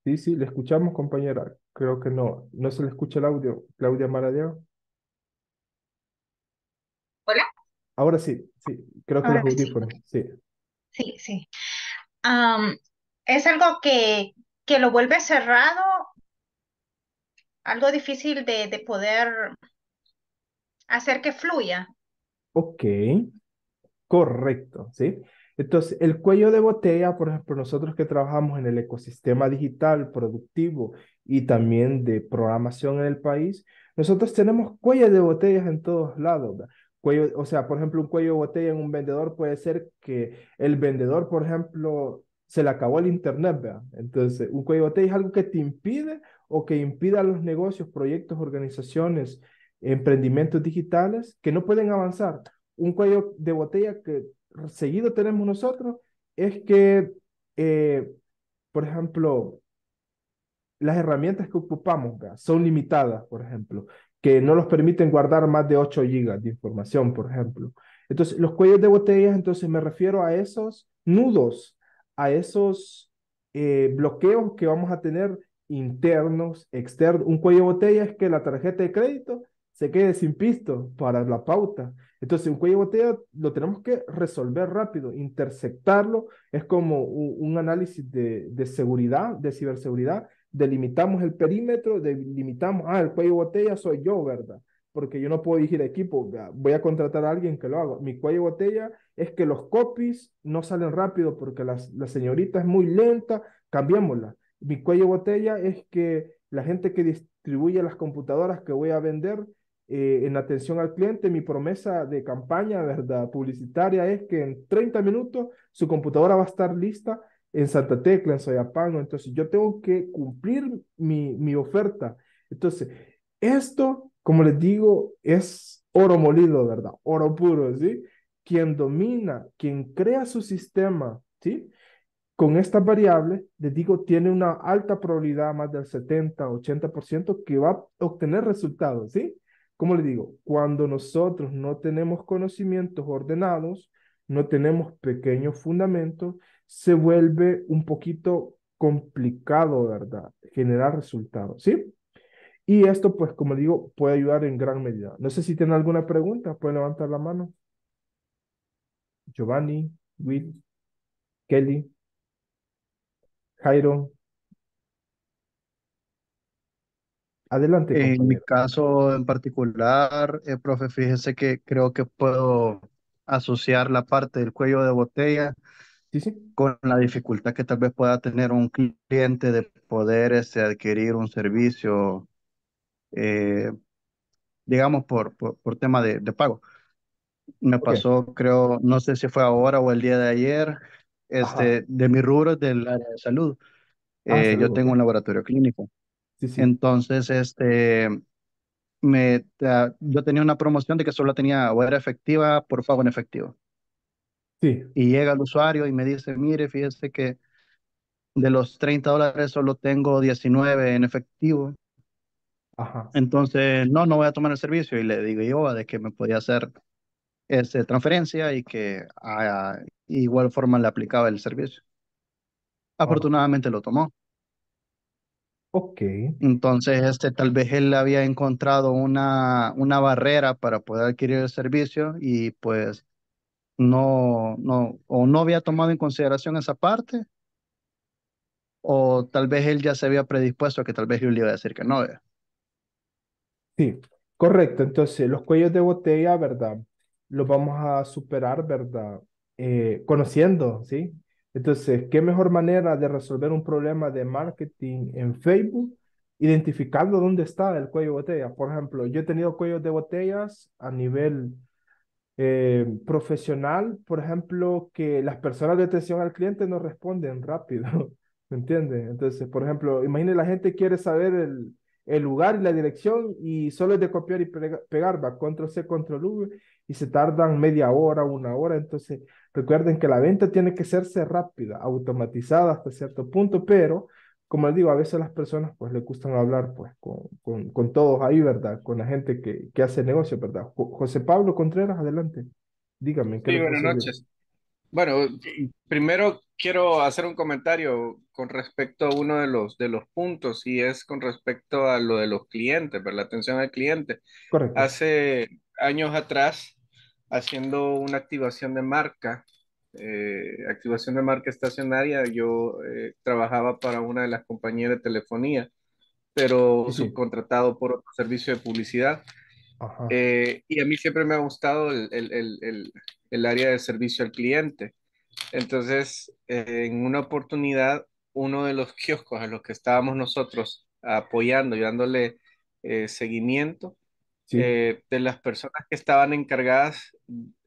Sí, sí, le escuchamos, compañera. Creo que no, no se le escucha el audio. Claudia Maradiaga. Hola. Ahora sí, sí, creo que los Ahora audífonos, sí. Sí, sí. Es algo que, que lo vuelve cerrado, algo difícil de, de poder hacer que fluya. Ok, correcto, ¿sí? Entonces, el cuello de botella, por ejemplo, nosotros que trabajamos en el ecosistema digital, productivo y también de programación en el país, nosotros tenemos cuellos de botellas en todos lados, ¿verdad? Cuello, o sea, por ejemplo, un cuello de botella en un vendedor puede ser que el vendedor, por ejemplo, se le acabó el internet, ¿verdad? Entonces, un cuello de botella es algo que te impide o que impida a los negocios, proyectos, organizaciones, emprendimientos digitales que no pueden avanzar. Un cuello de botella que seguido tenemos nosotros es que, eh, por ejemplo, las herramientas que ocupamos ¿verdad? son limitadas, por ejemplo, que no nos permiten guardar más de 8 gigas de información, por ejemplo. Entonces, los cuellos de botellas, entonces me refiero a esos nudos, a esos eh, bloqueos que vamos a tener internos, externos. Un cuello de botella es que la tarjeta de crédito se quede sin pisto para la pauta. Entonces, un cuello de botella lo tenemos que resolver rápido, interceptarlo. Es como un, un análisis de, de, seguridad, de ciberseguridad. Delimitamos el perímetro, delimitamos, ah, el cuello botella soy yo, ¿verdad? Porque yo no puedo dirigir equipo, voy a contratar a alguien que lo haga. Mi cuello botella es que los copies no salen rápido porque la, la señorita es muy lenta, cambiémosla. Mi cuello botella es que la gente que distribuye las computadoras que voy a vender eh, en atención al cliente, mi promesa de campaña, ¿verdad? Publicitaria es que en 30 minutos su computadora va a estar lista en Santa Tecla, en Soyapango. Entonces, yo tengo que cumplir mi, mi oferta. Entonces, esto, como les digo, es oro molido, ¿verdad? Oro puro, ¿sí? Quien domina, quien crea su sistema, ¿sí? Con estas variables, les digo, tiene una alta probabilidad, más del 70, 80%, que va a obtener resultados, ¿sí? como le digo, cuando nosotros no tenemos conocimientos ordenados, no tenemos pequeños fundamentos, se vuelve un poquito complicado, ¿verdad? Generar resultados, ¿sí? Y esto, pues, como digo, puede ayudar en gran medida. No sé si tienen alguna pregunta, pueden levantar la mano. Giovanni, Will, Kelly, Jairo. Adelante, En mi caso en particular, eh, profe, fíjese que creo que puedo asociar la parte del cuello de botella Sí, sí. con la dificultad que tal vez pueda tener un cliente de poder este, adquirir un servicio, eh, digamos, por, por, por tema de, de pago. Me Ok. pasó, creo, no sé si fue ahora o el día de ayer, Ajá. este, de mi rubro del área de salud. Ah, Eh, yo tengo un laboratorio clínico. Sí, sí. Entonces, este, me, ta- yo tenía una promoción de que solo tenía o era efectiva por pago en efectivo. Sí. Y llega el usuario y me dice, mire, fíjese que de los 30 dólares solo tengo 19 en efectivo. Ajá. Entonces, no, no voy a tomar el servicio. Y le digo yo de que me podía hacer este, transferencia y que a igual forma le aplicaba el servicio. Ah, Afortunadamente lo tomó. Ok. Entonces, este, tal vez él había encontrado una, una barrera para poder adquirir el servicio y pues no, no, o no había tomado en consideración esa parte, o tal vez él ya se había predispuesto a que tal vez yo le iba a decir que no. ¿ve? Sí, correcto. Entonces, los cuellos de botella, ¿verdad? Los vamos a superar, ¿verdad? Eh, conociendo, ¿sí? Entonces, ¿qué mejor manera de resolver un problema de marketing en Facebook identificando dónde está el cuello de botella. Por ejemplo, yo he tenido cuellos de botellas a nivel eh, profesional, por ejemplo, que las personas de atención al cliente no responden rápido, ¿me entiendes? Entonces, por ejemplo, imagine la gente quiere saber el, el lugar y la dirección y solo es de copiar y pegar, va control C, control V y se tardan media hora, una hora. Entonces, recuerden que la venta tiene que serse rápida, automatizada hasta cierto punto, pero como les digo, a veces las personas pues les gustan hablar pues con, con, con todos ahí, ¿verdad? Con la gente que, que hace negocio, ¿verdad? José Pablo Contreras, adelante. Dígame. ¿qué Sí, le buenas noches. Bueno, primero quiero hacer un comentario con respecto a uno de los, de los puntos y es con respecto a lo de los clientes, ¿verdad? La atención al cliente. Correcto. Hace años atrás, haciendo una activación de marca, eh, activación de marca estacionaria, yo eh, trabajaba para una de las compañías de telefonía, pero Sí, sí. subcontratado por otro servicio de publicidad. Ajá. Eh, y a mí siempre me ha gustado el, el, el, el, el área de servicio al cliente. Entonces, eh, en una oportunidad, uno de los kioscos a los que estábamos nosotros apoyando y dándole eh, seguimiento, Sí. eh, de las personas que estaban encargadas,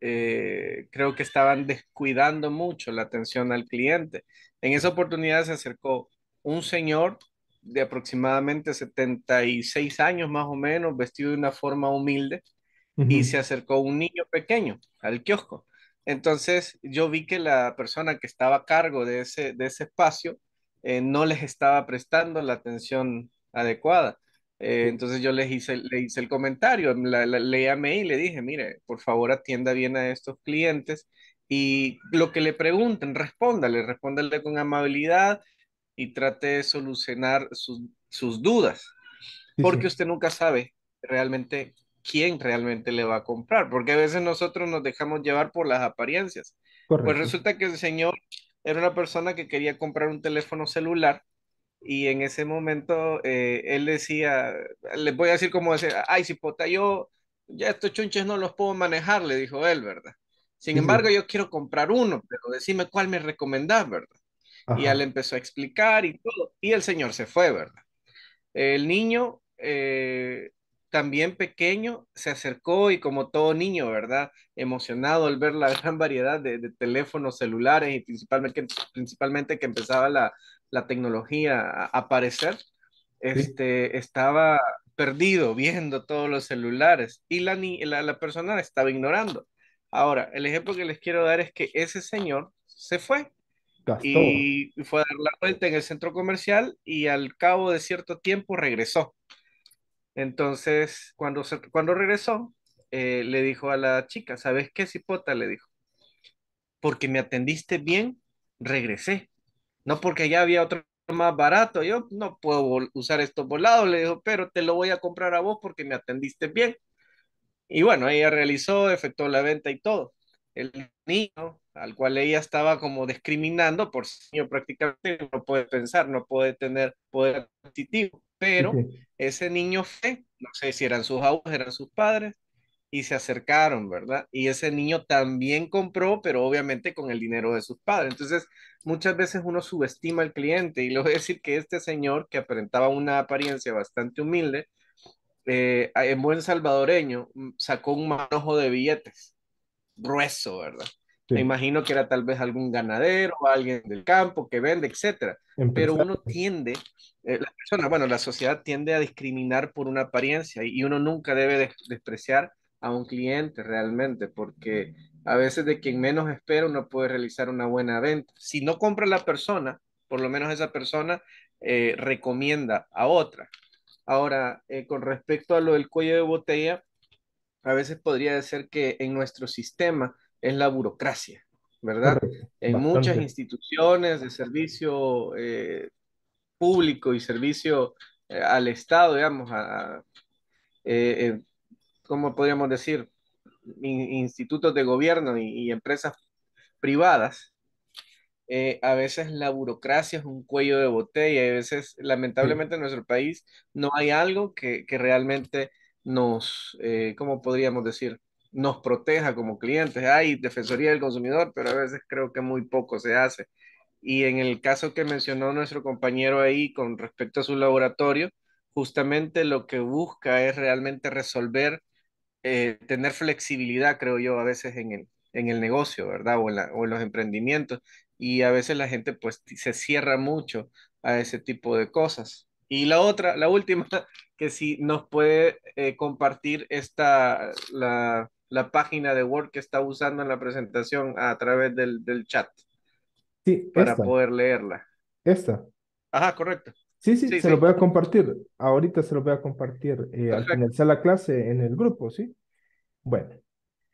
eh, creo que estaban descuidando mucho la atención al cliente. En esa oportunidad se acercó un señor de aproximadamente 76 años más o menos, vestido de una forma humilde, y se acercó un niño pequeño al kiosco. Entonces yo vi que la persona que estaba a cargo de ese, de ese espacio eh, no les estaba prestando la atención adecuada. Eh, entonces yo les hice, le hice el comentario, la- la- le llamé y le dije, mire, por favor atienda bien a estos clientes y lo que le pregunten, respóndale, respóndale con amabilidad y trate de solucionar sus, sus dudas porque usted nunca sabe realmente quién realmente le va a comprar, porque a veces nosotros nos dejamos llevar por las apariencias. Pues Correcto. resulta que el señor era una persona que quería comprar un teléfono celular y en ese momento eh, él decía, les voy a decir como decía, ay, cipota, yo ya estos chunches no los puedo manejar, le dijo él, ¿verdad? Sin Sí, embargo, sí. yo quiero comprar uno, pero decime cuál me recomendás, ¿verdad? Y Ajá. empezó a explicar y todo, y el señor se fue, ¿verdad? El niño, eh, también pequeño, se acercó y como todo niño, ¿verdad? Emocionado al ver la gran variedad de, de teléfonos celulares y principalmente, principalmente que empezaba la, la tecnología a aparecer, Sí. este, estaba perdido viendo todos los celulares y la, ni- la, la persona la estaba ignorando. Ahora, el ejemplo que les quiero dar es que ese señor se fue Gastó. y fue a dar la vuelta en el centro comercial y al cabo de cierto tiempo regresó. Entonces, cuando, cuando regresó, eh, le dijo a la chica, ¿sabes qué, Cipota? Le dijo, porque me atendiste bien, regresé. No porque ya había otro más barato, yo no puedo usar estos volados, le dijo, pero te lo voy a comprar a vos porque me atendiste bien. Y bueno, ella realizó, efectuó la venta y todo. El niño, al cual ella estaba como discriminando, por niño prácticamente no puede pensar, no puede tener poder adquisitivo, pero ese niño fue, no sé si eran sus abuelos, eran sus padres, y se acercaron, ¿verdad? Y ese niño también compró, pero obviamente con el dinero de sus padres. Entonces, muchas veces uno subestima al cliente, y le voy a decir que este señor, que aparentaba una apariencia bastante humilde, eh, en buen salvadoreño, mm, sacó un manojo de billetes grueso, ¿verdad? Me imagino que era tal vez algún ganadero, alguien del campo que vende, etcétera. Pero uno tiende, eh, la persona, bueno, la sociedad tiende a discriminar por una apariencia y uno nunca debe des- despreciar a un cliente realmente, porque a veces de quien menos espera uno puede realizar una buena venta. Si no compra la persona, por lo menos esa persona eh, recomienda a otra. Ahora, eh, con respecto a lo del cuello de botella, a veces podría ser que en nuestro sistema es la burocracia, ¿verdad? Correcto. En muchas instituciones de servicio eh, público y servicio eh, al Estado, digamos, a, eh, ¿cómo podríamos decir? In- institutos de gobierno y, y empresas privadas, eh, a veces la burocracia es un cuello de botella y a veces, lamentablemente, en nuestro país no hay algo que, que realmente nos, eh, ¿cómo podríamos decir? Nos proteja como clientes. Hay Defensoría del Consumidor, pero a veces creo que muy poco se hace. Y en el caso que mencionó nuestro compañero ahí con respecto a su laboratorio, justamente lo que busca es realmente resolver, eh, tener flexibilidad, creo yo, a veces en el, en el negocio, ¿verdad? O en, la- o en los emprendimientos. Y a veces la gente pues se cierra mucho a ese tipo de cosas. Y la otra, la última, que si nos puede eh, compartir esta, la, la página de Word que está usando en la presentación a través del, del chat Sí, para esta, poder leerla. esta. Ajá, correcto. Sí, sí, Sí, se lo voy a compartir. Ahorita se lo voy a compartir eh, al finalizar la clase en el grupo, ¿sí? Bueno,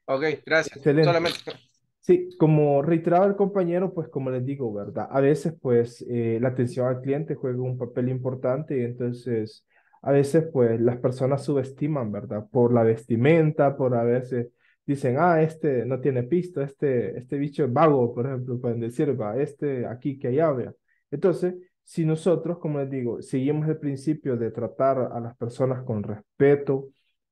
Ok, gracias. excelente. Solamente. Sí, como reiteraba el compañero, pues como les digo, ¿verdad? A veces, pues, eh, la atención al cliente juega un papel importante y entonces, a veces, pues, las personas subestiman, ¿verdad? Por la vestimenta, por a veces dicen, ah, este no tiene pisto, este, este bicho es vago, por ejemplo, pueden decir, va, este aquí que allá, vea. Entonces, si nosotros, como les digo, seguimos el principio de tratar a las personas con respeto,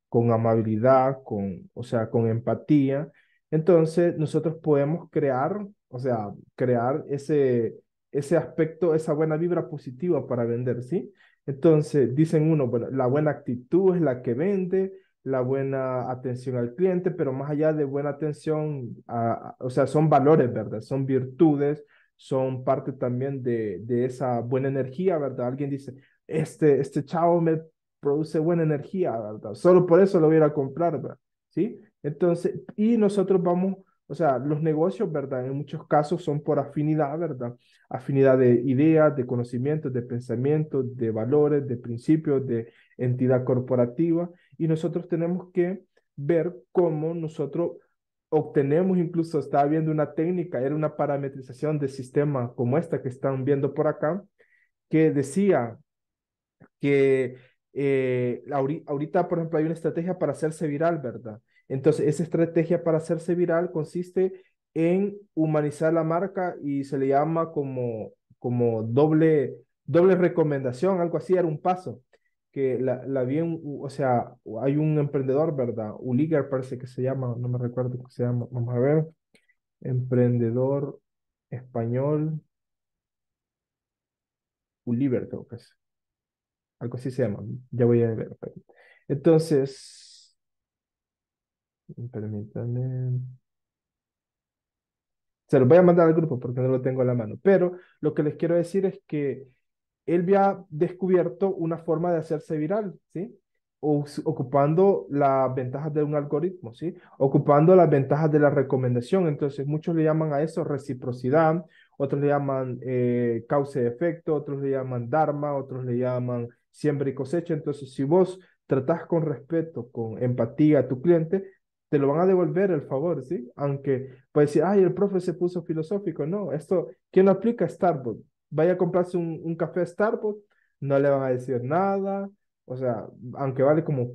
con amabilidad, con, o sea, con empatía, entonces, nosotros podemos crear, o sea, crear ese, ese aspecto, esa buena vibra positiva para vender, ¿sí? Entonces, dicen uno, bueno, la buena actitud es la que vende, la buena atención al cliente, pero más allá de buena atención, a- o sea, son valores, ¿verdad? Son virtudes, son parte también de, de esa buena energía, ¿verdad? Alguien dice, este, este chavo me produce buena energía, ¿verdad? Solo por eso lo voy a comprar, ¿verdad? ¿Sí? Entonces, y nosotros vamos, o sea, los negocios, ¿verdad? En muchos casos son por afinidad, ¿verdad? Afinidad de ideas, de conocimientos, de pensamientos, de valores, de principios, de entidad corporativa. Y nosotros tenemos que ver cómo nosotros obtenemos, incluso estaba viendo una técnica, era una parametrización de sistema como esta que están viendo por acá, que decía que eh, ahori- ahorita, por ejemplo, hay una estrategia para hacerse viral, ¿verdad? Entonces, esa estrategia para hacerse viral consiste en humanizar la marca y se le llama como, como doble, doble recomendación, algo así, era un paso, que la, la vi, en- o sea, hay un emprendedor, ¿verdad? Uligar parece que se llama, no me recuerdo cómo se llama, vamos a ver, emprendedor español, Uliber creo que es. Algo así se llama. Ya voy a ver. Entonces, permítanme. Se los voy a mandar al grupo porque no lo tengo a la mano. Pero lo que les quiero decir es que él había descubierto una forma de hacerse viral, ¿sí? Ocupando las ventajas de un algoritmo, ¿sí? Ocupando las ventajas de la recomendación. Entonces, muchos le llaman a eso reciprocidad, otros le llaman eh, causa y efecto, otros le llaman dharma, otros le llaman siembra y cosecha. Entonces, si vos tratás con respeto, con empatía a tu cliente, te lo van a devolver el favor, ¿sí? Aunque puede decir, ay, el profe se puso filosófico. No, esto, ¿quién lo aplica? Starbucks. Vaya a comprarse un, un café Starbucks, no le van a decir nada. O sea, aunque vale como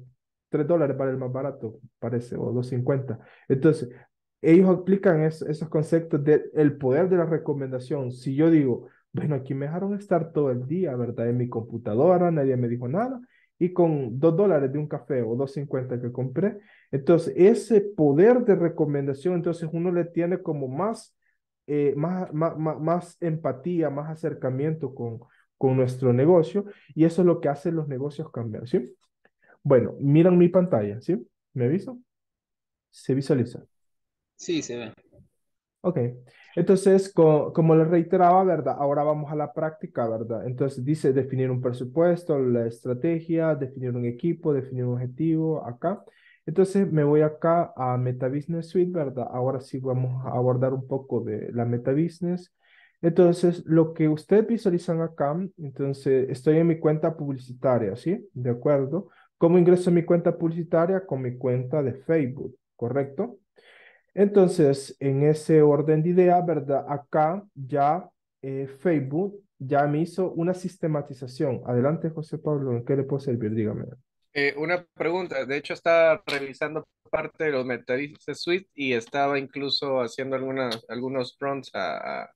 3 dólares, vale el más barato, parece, o dos cincuenta Entonces, ellos aplican es- esos conceptos del poder de la recomendación. Si yo digo, bueno, aquí me dejaron estar todo el día, ¿verdad? En mi computadora, nadie me dijo nada, y con 2 dólares de un café o dos cincuenta que compré, entonces ese poder de recomendación, entonces uno le tiene como más, eh, más, más, más, empatía, más acercamiento con, con nuestro negocio, y eso es lo que hace los negocios cambiar, ¿sí? Bueno, miran mi pantalla, ¿sí? ¿Me aviso? Se visualiza. Sí, se ve. Ok, entonces, co- como les reiteraba, ¿verdad? Ahora vamos a la práctica, ¿verdad? Entonces dice definir un presupuesto, la estrategia, definir un equipo, definir un objetivo, acá. Entonces me voy acá a Meta Business Suite, ¿verdad? Ahora sí vamos a abordar un poco de la Meta Business. Entonces, lo que ustedes visualizan acá, entonces estoy en mi cuenta publicitaria, ¿sí? ¿De acuerdo? ¿Cómo ingreso a mi cuenta publicitaria? Con mi cuenta de Facebook, ¿correcto? Entonces, en ese orden de idea, ¿verdad? Acá ya eh, Facebook ya me hizo una sistematización. Adelante, José Pablo, ¿en qué le puedo servir? Dígame. Eh, una pregunta, de hecho estaba revisando parte de los MetaVision Suite y estaba incluso haciendo algunas, algunos prompts a, a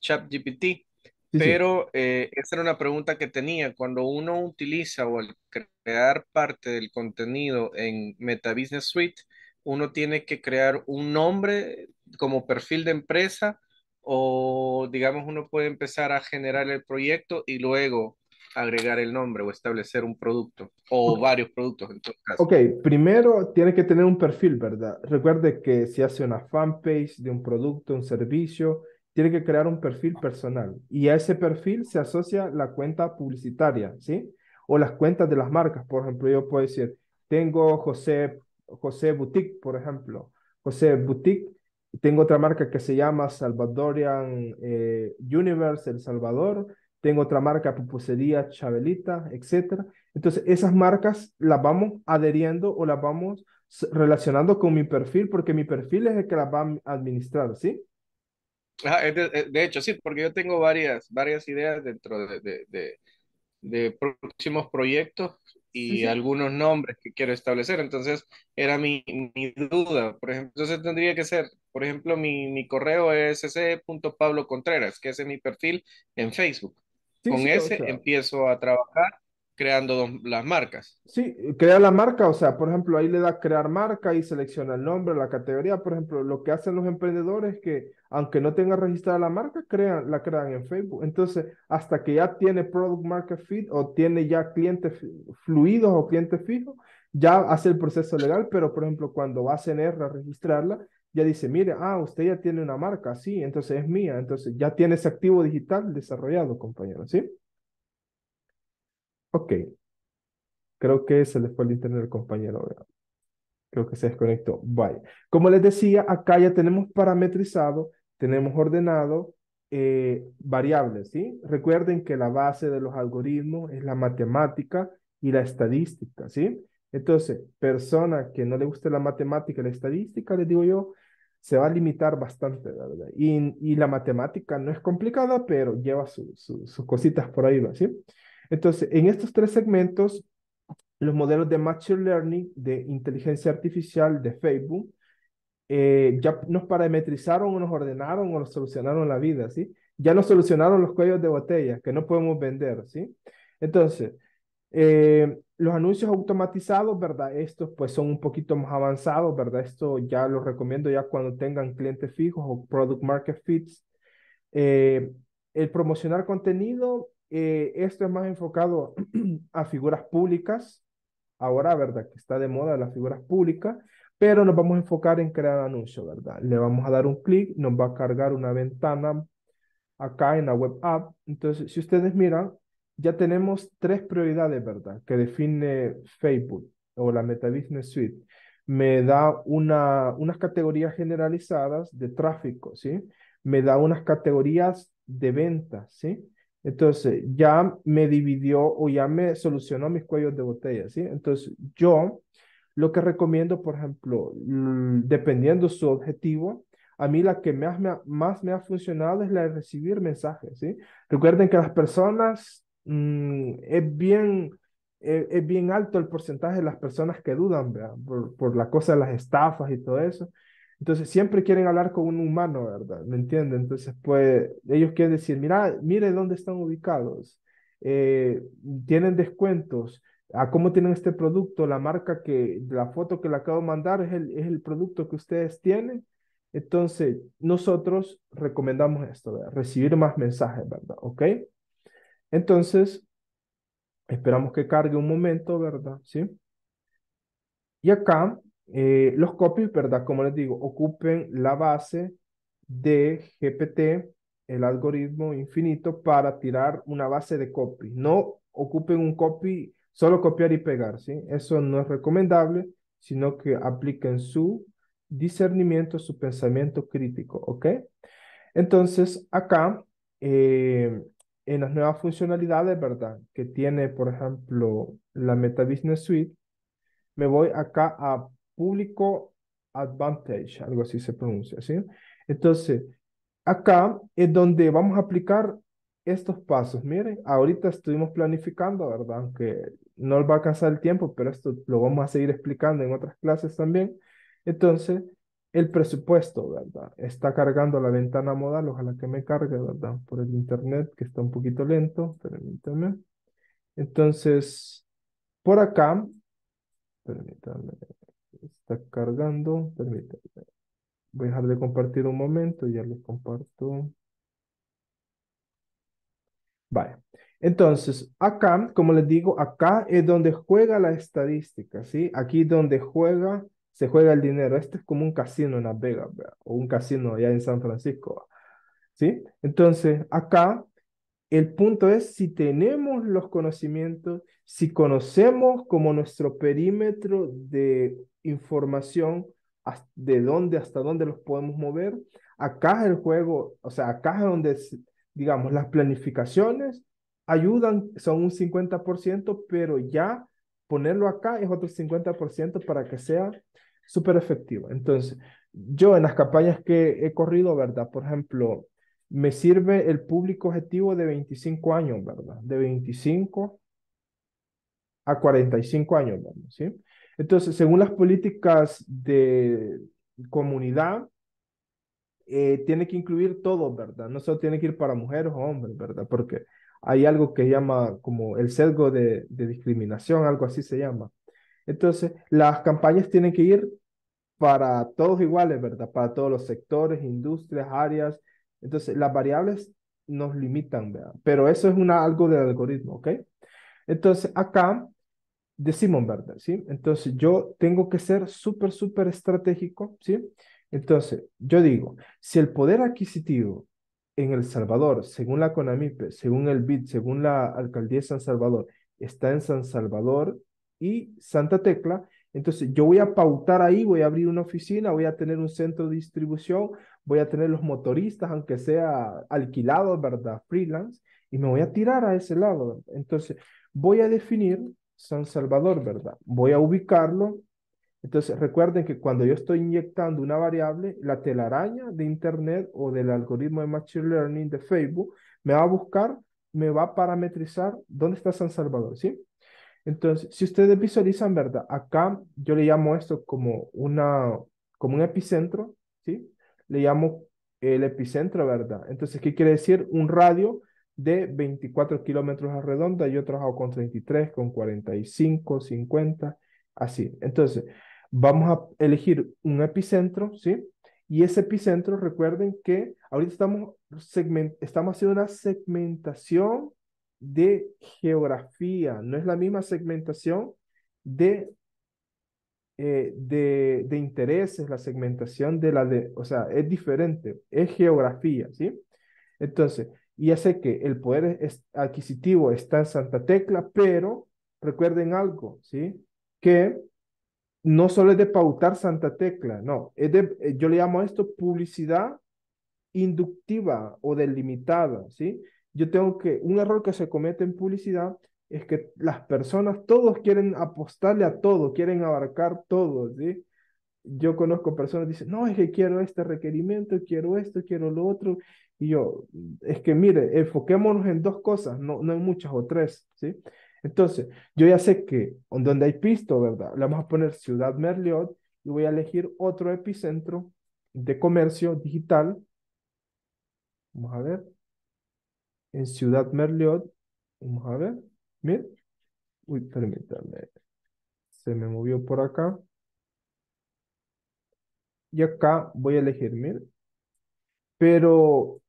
ChatGPT, Sí, sí. pero eh, esa era una pregunta que tenía. Cuando uno utiliza o al crear parte del contenido en Meta Business Suite, uno tiene que crear un nombre como perfil de empresa o digamos uno puede empezar a generar el proyecto y luego agregar el nombre o establecer un producto o varios productos en todo caso. Ok, primero tiene que tener un perfil, ¿verdad? Recuerde que si hace una fanpage de un producto, un servicio, tiene que crear un perfil personal y a ese perfil se asocia la cuenta publicitaria, ¿sí? O las cuentas de las marcas. Por ejemplo, yo puedo decir, tengo José, José Boutique, por ejemplo. José Boutique, tengo otra marca que se llama Salvadorian eh, Universe El Salvador, tengo otra marca Pupusería Chabelita, etc. Entonces, esas marcas las vamos adheriendo o las vamos relacionando con mi perfil porque mi perfil es el que las va a administrar, ¿sí? de, de, hecho, sí, porque yo tengo varias, varias ideas dentro de, de, de próximos proyectos y algunos nombres que quiero establecer. Entonces, era mi, mi, duda. Por ejemplo, entonces tendría que ser, por ejemplo, mi, mi correo es ese.pablocontreras, que es mi perfil en Facebook. Con ese empiezo a trabajar creando las marcas. Sí, crea la marca, o sea, por ejemplo, ahí le da crear marca y selecciona el nombre, la categoría. Por ejemplo, lo que hacen los emprendedores es que, aunque no tenga registrada la marca, crean, la crean en Facebook. Entonces, hasta que ya tiene Product Market Fit o tiene ya clientes fluidos o clientes fijos, ya hace el proceso legal, pero por ejemplo, cuando va a CNR a registrarla, ya dice, mire, ah, usted ya tiene una marca, sí, entonces es mía, entonces ya tiene ese activo digital desarrollado, compañero, ¿sí? Ok. Creo que se le fue el internet compañero. Creo que se desconectó. Vaya. Como les decía, acá ya tenemos parametrizado, tenemos ordenado eh, variables, ¿sí? Recuerden que la base de los algoritmos es la matemática y la estadística, ¿sí? Entonces, persona que no le guste la matemática y la estadística, les digo yo, se va a limitar bastante, ¿verdad? Y, y la matemática no es complicada, pero lleva sus cositas por ahí, ¿sí? Entonces, en estos tres segmentos, los modelos de Machine Learning, de inteligencia artificial de Facebook, eh, ya nos parametrizaron o nos ordenaron o nos solucionaron la vida, ¿sí? Ya nos solucionaron los cuellos de botella que no podemos vender, ¿sí? Entonces, eh, los anuncios automatizados, ¿verdad? Estos pues son un poquito más avanzados, ¿verdad? Esto ya los recomiendo ya cuando tengan clientes fijos o product market fits. Eh, el promocionar contenido, eh, esto es más enfocado a figuras públicas, ahora, ¿verdad? Que está de moda las figuras públicas, pero nos vamos a enfocar en crear anuncios, ¿verdad? Le vamos a dar un clic, nos va a cargar una ventana acá en la web app. Entonces, si ustedes miran, ya tenemos tres prioridades, ¿verdad? Que define Facebook o la Meta Business Suite. Me da una, unas categorías generalizadas de tráfico, ¿sí? Me da unas categorías de ventas, ¿sí? Entonces, ya me dividió o ya me solucionó mis cuellos de botella, ¿sí? Entonces, yo lo que recomiendo, por ejemplo, dependiendo su objetivo, a mí la que más me ha, más me ha funcionado es la de recibir mensajes, ¿sí? Recuerden que las personas, mm, es bien, e, es, bien alto el porcentaje de las personas que dudan, ¿verdad? Por, por la cosa de las estafas y todo eso. Entonces siempre quieren hablar con un humano, ¿verdad? ¿Me entienden? Entonces, pues ellos quieren decir, mira, mire dónde están ubicados, eh, tienen descuentos, a cómo tienen este producto, la marca que, la foto que le acabo de mandar es el, es el producto que ustedes tienen. Entonces, nosotros recomendamos esto, ¿verdad? recibir más mensajes, ¿verdad? ¿Ok? Entonces, esperamos que cargue un momento, ¿verdad? ¿Sí? Y acá eh, los copies, ¿verdad? Como les digo, ocupen la base de GPT, el algoritmo infinito, para tirar una base de copy. No ocupen un copy, solo copiar y pegar, ¿sí? Eso no es recomendable, sino que apliquen su discernimiento, su pensamiento crítico, ¿ok? Entonces, acá, eh, en las nuevas funcionalidades, ¿verdad? Que tiene, por ejemplo, la Meta Business Suite, me voy acá a público advantage, algo así se pronuncia, ¿sí? Entonces, acá es donde vamos a aplicar estos pasos. Miren, ahorita estuvimos planificando, ¿verdad? Aunque no va a alcanzar el tiempo, pero esto lo vamos a seguir explicando en otras clases también. Entonces, el presupuesto, ¿verdad? Está cargando la ventana modal, ojalá que me cargue, ¿verdad? Por el internet, que está un poquito lento, permítanme. Entonces, por acá, permítanme, Está cargando. Permítanme. Voy a dejar de compartir un momento. Ya les comparto. Vale. Entonces, acá, como les digo, acá es donde juega la estadística, ¿sí? Aquí donde juega, se juega el dinero. Este es como un casino en Las Vegas, ¿verdad? o un casino allá en San Francisco, ¿sí? Entonces, acá el punto es si tenemos los conocimientos, si conocemos como nuestro perímetro de información, de dónde hasta dónde los podemos mover. Acá es el juego, o sea, acá es donde, digamos, las planificaciones ayudan, son un 50%, pero ya ponerlo acá es otro 50% para que sea súper efectivo. Entonces, yo en las campañas que he corrido, ¿verdad? Por ejemplo, me sirve el público objetivo de 25 años, ¿verdad? De 25 a 45 años, ¿verdad? ¿Sí? Entonces, según las políticas de comunidad, eh, tiene que incluir todo, ¿verdad? No solo tiene que ir para mujeres o hombres, ¿verdad? Porque hay algo que llama como el sesgo de, de discriminación, algo así se llama. Entonces, las campañas tienen que ir para todos iguales, ¿verdad? Para todos los sectores, industrias, áreas. Entonces, las variables nos limitan, ¿verdad? Pero eso es una, algo del algoritmo, ¿ok? Entonces, acá decimos, ¿verdad? ¿Sí? Entonces, yo tengo que ser súper, súper estratégico, ¿sí? Entonces, yo digo, si el poder adquisitivo en El Salvador, según la CONAMIPE, según el BID, según la Alcaldía de San Salvador, está en San Salvador y Santa Tecla, entonces yo voy a pautar ahí, voy a abrir una oficina, voy a tener un centro de distribución, voy a tener los motoristas, aunque sea alquilados, ¿verdad? Freelance, y me voy a tirar a ese lado. Entonces, voy a definir San Salvador, ¿verdad? Voy a ubicarlo. Entonces, recuerden que cuando yo estoy inyectando una variable, la telaraña de Internet o del algoritmo de Machine Learning de Facebook me va a buscar, me va a parametrizar dónde está San Salvador, ¿sí? Entonces, si ustedes visualizan, ¿verdad? Acá yo le llamo esto como, una, como un epicentro, ¿sí? Le llamo el epicentro, ¿verdad? Entonces, ¿qué quiere decir? Un radio de 24 kilómetros a redonda. Yo trabajo con 33, con 45, 50, así. Entonces, vamos a elegir un epicentro, ¿sí? Y ese epicentro, recuerden que ahorita estamos, segment, estamos haciendo una segmentación de geografía, no es la misma segmentación de, eh, de, de, intereses, la segmentación de la de, o sea, es diferente, es geografía, ¿sí? Entonces, ya sé que el poder adquisitivo está en Santa Tecla, pero recuerden algo, ¿sí? Que no solo es de pautar Santa Tecla, no, es de, eh, yo le llamo esto publicidad inductiva o delimitada, ¿sí? Yo tengo que, un error que se comete en publicidad es que las personas, todos quieren apostarle a todo, quieren abarcar todo, ¿sí? Yo conozco personas que dicen, no, es que quiero este requerimiento, quiero esto, quiero lo otro, y yo, es que mire, enfoquémonos en dos cosas, no, no en muchas o tres, ¿sí? Entonces, yo ya sé que donde hay pisto, ¿verdad? Le vamos a poner Ciudad Merliot y voy a elegir otro epicentro de comercio digital. Vamos a ver en Ciudad Merliot. Vamos a ver. Miren. Uy, permítanme. Se me movió por acá. Y acá voy a elegir, miren. Pero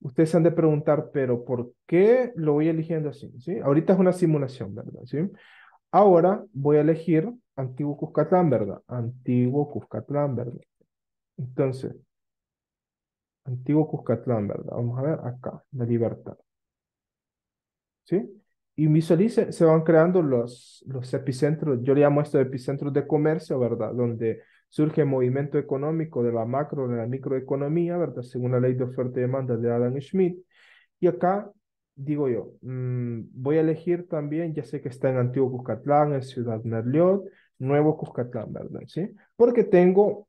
ustedes han de preguntar, pero ¿por qué lo voy eligiendo así? ¿Sí? Ahorita es una simulación, ¿verdad? ¿Sí? Ahora voy a elegir Antiguo Cuscatlán, ¿verdad? Antiguo Cuscatlán, ¿verdad? Entonces, Antiguo Cuscatlán, ¿verdad? Vamos a ver acá, la libertad. ¿Sí? Y visualice, se van creando los, los epicentros, yo le llamo esto epicentros de comercio, ¿verdad? Donde surge movimiento económico de la macro, de la microeconomía, ¿verdad? Según la ley de oferta y demanda de Adam Schmidt. Y acá, digo yo, mm, voy a elegir también, ya sé que está en Antiguo Cuscatlán, en Ciudad Merliot, Nuevo Cuscatlán, ¿verdad? ¿Sí? Porque tengo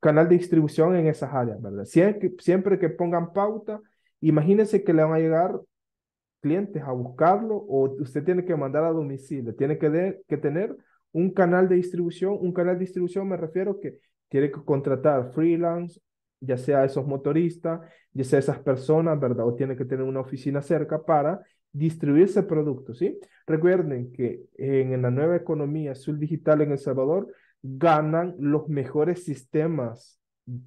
canal de distribución en esas áreas, ¿verdad? Siempre, siempre que pongan pauta, imagínense que le van a llegar clientes a buscarlo o usted tiene que mandar a domicilio, tiene que, que tener un canal de distribución, un canal de distribución me refiero que tiene que contratar freelance, ya sea esos motoristas, ya sea esas personas, ¿verdad? O tiene que tener una oficina cerca para distribuir ese producto, ¿sí? Recuerden que en la nueva economía azul digital en El Salvador, ganan los mejores sistemas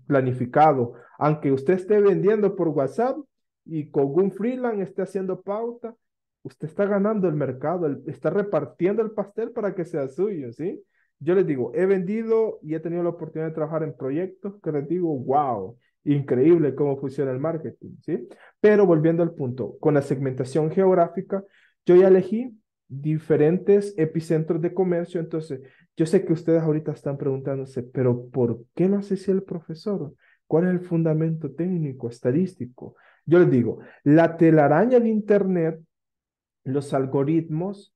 planificados. Aunque usted esté vendiendo por WhatsApp, y con un freelance esté haciendo pauta, usted está ganando el mercado, está repartiendo el pastel para que sea suyo, ¿sí? Yo les digo, he vendido y he tenido la oportunidad de trabajar en proyectos que les digo, wow, increíble cómo funciona el marketing, ¿sí? Pero volviendo al punto, con la segmentación geográfica, yo ya elegí diferentes epicentros de comercio, entonces yo sé que ustedes ahorita están preguntándose, pero ¿por qué lo hace así el profesor? ¿Cuál es el fundamento técnico, estadístico? Yo les digo, la telaraña de Internet, los algoritmos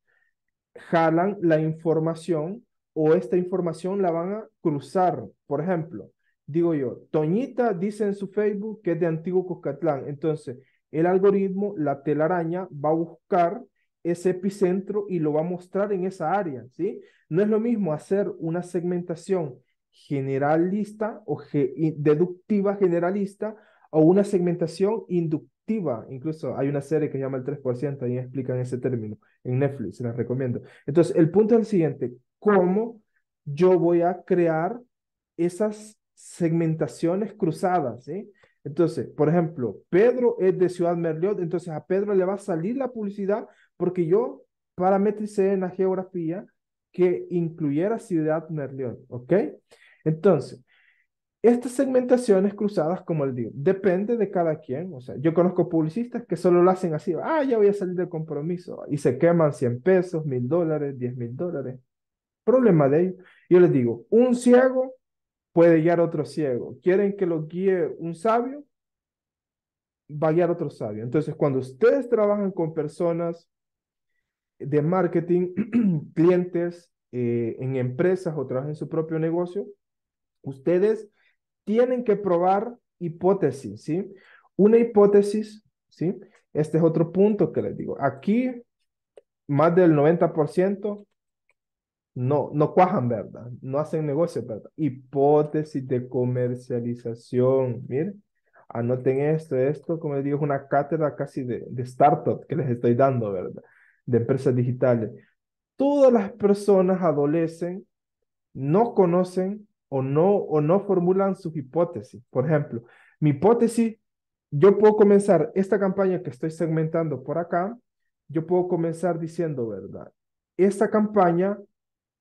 jalan la información o esta información la van a cruzar. Por ejemplo, digo yo, Toñita dice en su Facebook que es de Antiguo Cuscatlán. Entonces, el algoritmo, la telaraña, va a buscar ese epicentro y lo va a mostrar en esa área, ¿sí? No es lo mismo hacer una segmentación generalista o deductiva generalista o una segmentación inductiva. Incluso hay una serie que se llama el 3%, ahí explican ese término en Netflix, se las recomiendo. Entonces, el punto es el siguiente, ¿cómo yo voy a crear esas segmentaciones cruzadas, ¿sí? Entonces, por ejemplo, Pedro es de Ciudad Merliot, entonces a Pedro le va a salir la publicidad porque yo parametricé en la geografía que incluyera Ciudad Merliot, ¿ok? Entonces, estas segmentaciones cruzadas, como el digo, depende de cada quien. O sea, yo conozco publicistas que solo lo hacen así, ah, ya voy a salir del compromiso, y se queman 100 pesos, 1000 dólares, 10 mil dólares. Problema de ellos. Yo les digo, un ciego puede guiar a otro ciego. ¿Quieren que lo guíe un sabio? Va a guiar a otro sabio. Entonces, cuando ustedes trabajan con personas de marketing, clientes eh, en empresas o trabajan en su propio negocio, ustedes tienen que probar hipótesis, ¿sí? Una hipótesis, ¿sí? Este es otro punto que les digo. Aquí, más del 90% no, no cuajan, ¿verdad? No hacen negocio, ¿verdad? Hipótesis de comercialización. Miren, anoten esto, esto, como les digo, es una cátedra casi de, de startup que les estoy dando, ¿verdad? De empresas digitales. Todas las personas adolecen, no conocen o no, o no formulan sus hipótesis. Por ejemplo, mi hipótesis, yo puedo comenzar esta campaña que estoy segmentando por acá, yo puedo comenzar diciendo, ¿verdad? Esta campaña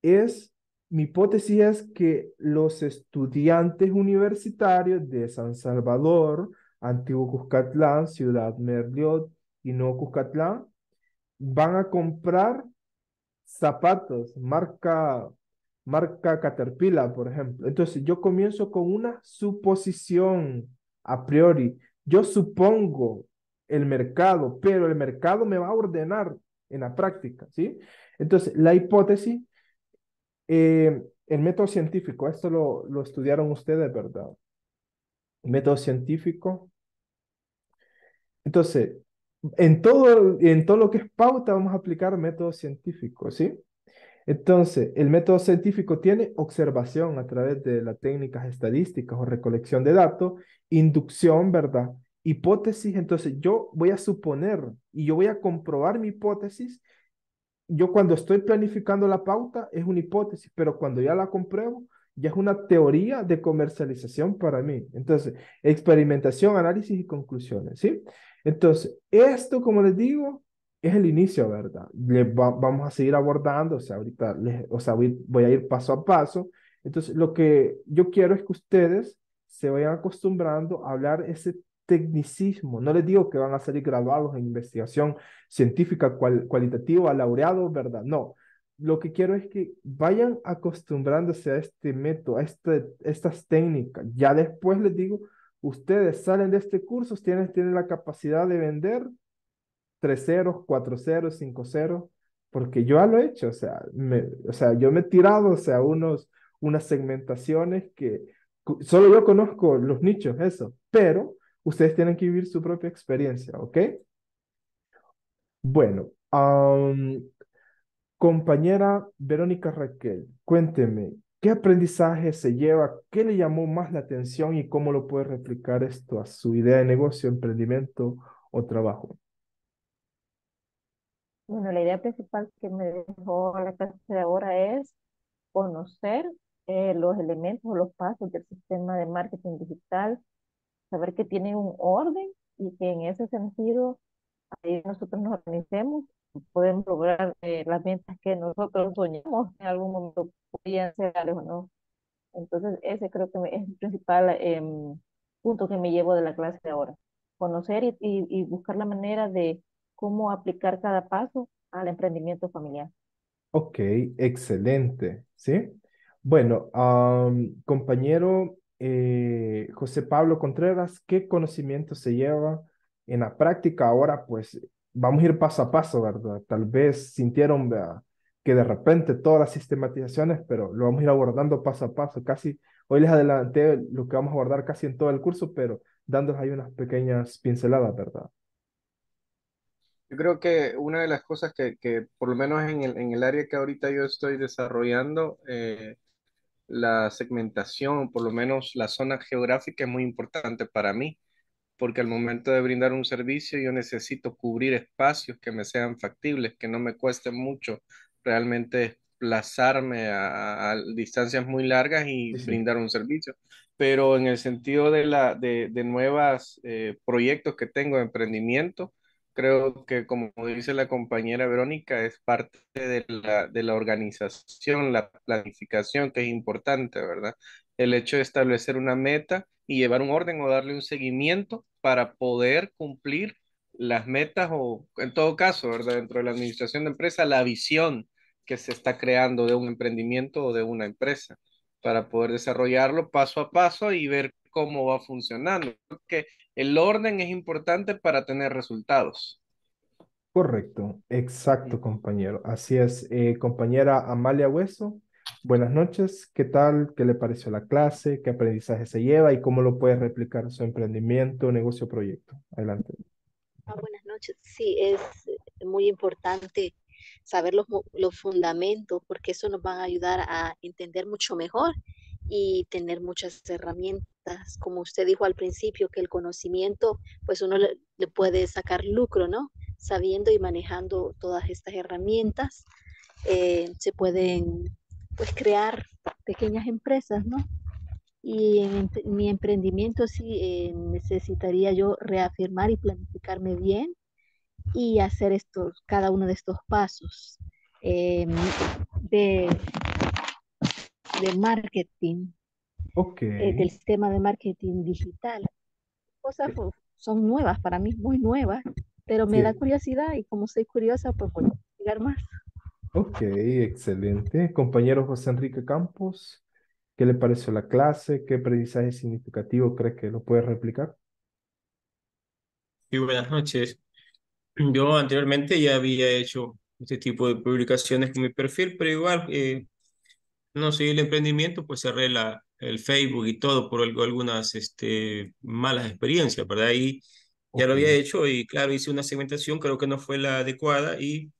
es, mi hipótesis es que los estudiantes universitarios de San Salvador, Antiguo Cuscatlán, Ciudad Merliot y Nuevo Cuscatlán van a comprar zapatos marca marca Caterpillar, por ejemplo. Entonces yo comienzo con una suposición a priori. Yo supongo el mercado, pero el mercado me va a ordenar en la práctica, ¿sí? Entonces, la hipótesis eh, el método científico, esto lo, lo estudiaron ustedes, ¿verdad? método científico. Entonces, en todo, en todo lo que es pauta vamos a aplicar método científico, ¿sí? Entonces, el método científico tiene observación a través de las técnicas estadísticas o recolección de datos, inducción, ¿verdad? Hipótesis, entonces yo voy a suponer y yo voy a comprobar mi hipótesis yo cuando estoy planificando la pauta es una hipótesis, pero cuando ya la compruebo, ya es una teoría de comercialización para mí. Entonces, experimentación, análisis y conclusiones, ¿sí? Entonces, esto, como les digo, es el inicio, ¿verdad? Le vamos a seguir abordando, o sea, ahorita, o sea, voy, voy a ir paso a paso. Entonces, lo que yo quiero es que ustedes se vayan acostumbrando a hablar ese tecnicismo. No les digo que van a salir graduados en investigación científica cualitativa, laureados, ¿verdad? No. Lo que quiero es que vayan acostumbrándose a este método, a este, estas técnicas. Ya después les digo, ustedes salen de este curso, tienen, tienen la capacidad de vender tres ceros, cuatro ceros, cinco ceros, porque yo ya lo he hecho, o sea, o sea, yo me he tirado, o sea, unos, unas segmentaciones que solo yo conozco los nichos, eso, pero Ustedes tienen que vivir su propia experiencia, ¿ok? Bueno, compañera Verónica Raquel, cuénteme, ¿qué aprendizaje se lleva? ¿Qué le llamó más la atención y cómo lo puede replicar esto a su idea de negocio, emprendimiento o trabajo? Bueno, la idea principal que me dejó la clase de ahora es conocer eh, los elementos o los pasos del sistema de marketing digital saber que tiene un orden y que en ese sentido ahí nosotros nos organicemos, podemos lograr eh, las ventas que nosotros soñamos en algún momento podrían ser o no. Entonces, ese creo que es el principal em, punto que me llevo de la clase de ahora. Conocer y, y, y buscar la manera de cómo aplicar cada paso al emprendimiento familiar. Ok, excelente, ¿sí? Bueno, am, compañero eh, José Pablo Contreras, ¿qué conocimiento se lleva en la práctica? Ahora, pues, vamos a ir paso a paso, ¿verdad? Tal vez sintieron vea, que de repente todas las sistematizaciones, pero lo vamos a ir abordando paso a paso. Casi, hoy les adelanté lo que vamos a abordar casi en todo el curso, pero dándoles ahí unas pequeñas pinceladas, ¿verdad? Yo creo que una de las cosas que, que por lo menos en el, en el área que ahorita yo estoy desarrollando, eh, la segmentación, por lo menos la zona geográfica es muy importante para mí, porque al momento de brindar un servicio yo necesito cubrir espacios que me sean factibles, que no me cueste mucho realmente desplazarme a, a distancias muy largas y Sí, brindar un servicio. Pero en el sentido de la de, de nuevas eh, proyectos que tengo de emprendimiento, creo que como dice la compañera Verónica, es parte de la, de la organización, la planificación que es importante, ¿verdad? El hecho de establecer una meta y llevar un orden o darle un seguimiento para poder cumplir las metas o en todo caso, ¿verdad? Dentro de la administración de empresa, la visión que se está creando de un emprendimiento o de una empresa para poder desarrollarlo paso a paso y ver cómo va funcionando. Porque el orden es importante para tener resultados. Correcto, exacto, compañero. Así es, Eh, compañera Amalia Hueso, buenas noches. ¿Qué tal? ¿Qué le pareció la clase? ¿Qué aprendizaje se lleva y cómo lo puede replicar su emprendimiento, negocio, proyecto? Adelante. Ah, buenas noches. Sí, es eh, muy importante saber los, los fundamentos porque eso nos va a ayudar a entender mucho mejor y tener muchas herramientas. Como usted dijo al principio, que el conocimiento, pues uno le, le puede sacar lucro, ¿no? Sabiendo y manejando todas estas herramientas, eh, se pueden, pues, crear pequeñas empresas, ¿no? Y en mi emprendimiento sí eh, necesitaría yo reafirmar y planificarme bien y hacer estos, cada uno de estos pasos eh, de, de marketing, Ok, eh, del sistema de marketing digital. Cosas pues, son nuevas para mí, muy nuevas, pero me da curiosidad y como soy curiosa, pues voy a investigar más. Ok, excelente. Compañero José Enrique Campos, ¿qué le pareció la clase? ¿Qué aprendizaje significativo cree que lo puede replicar? Sí, buenas noches. Yo anteriormente ya había hecho este tipo de publicaciones con mi perfil, pero igual eh, no seguí el emprendimiento, pues cerré la, el Facebook y todo por algo- algunas este, malas experiencias, ¿verdad? Y ya lo había hecho y claro, hice una segmentación, creo que no fue la adecuada y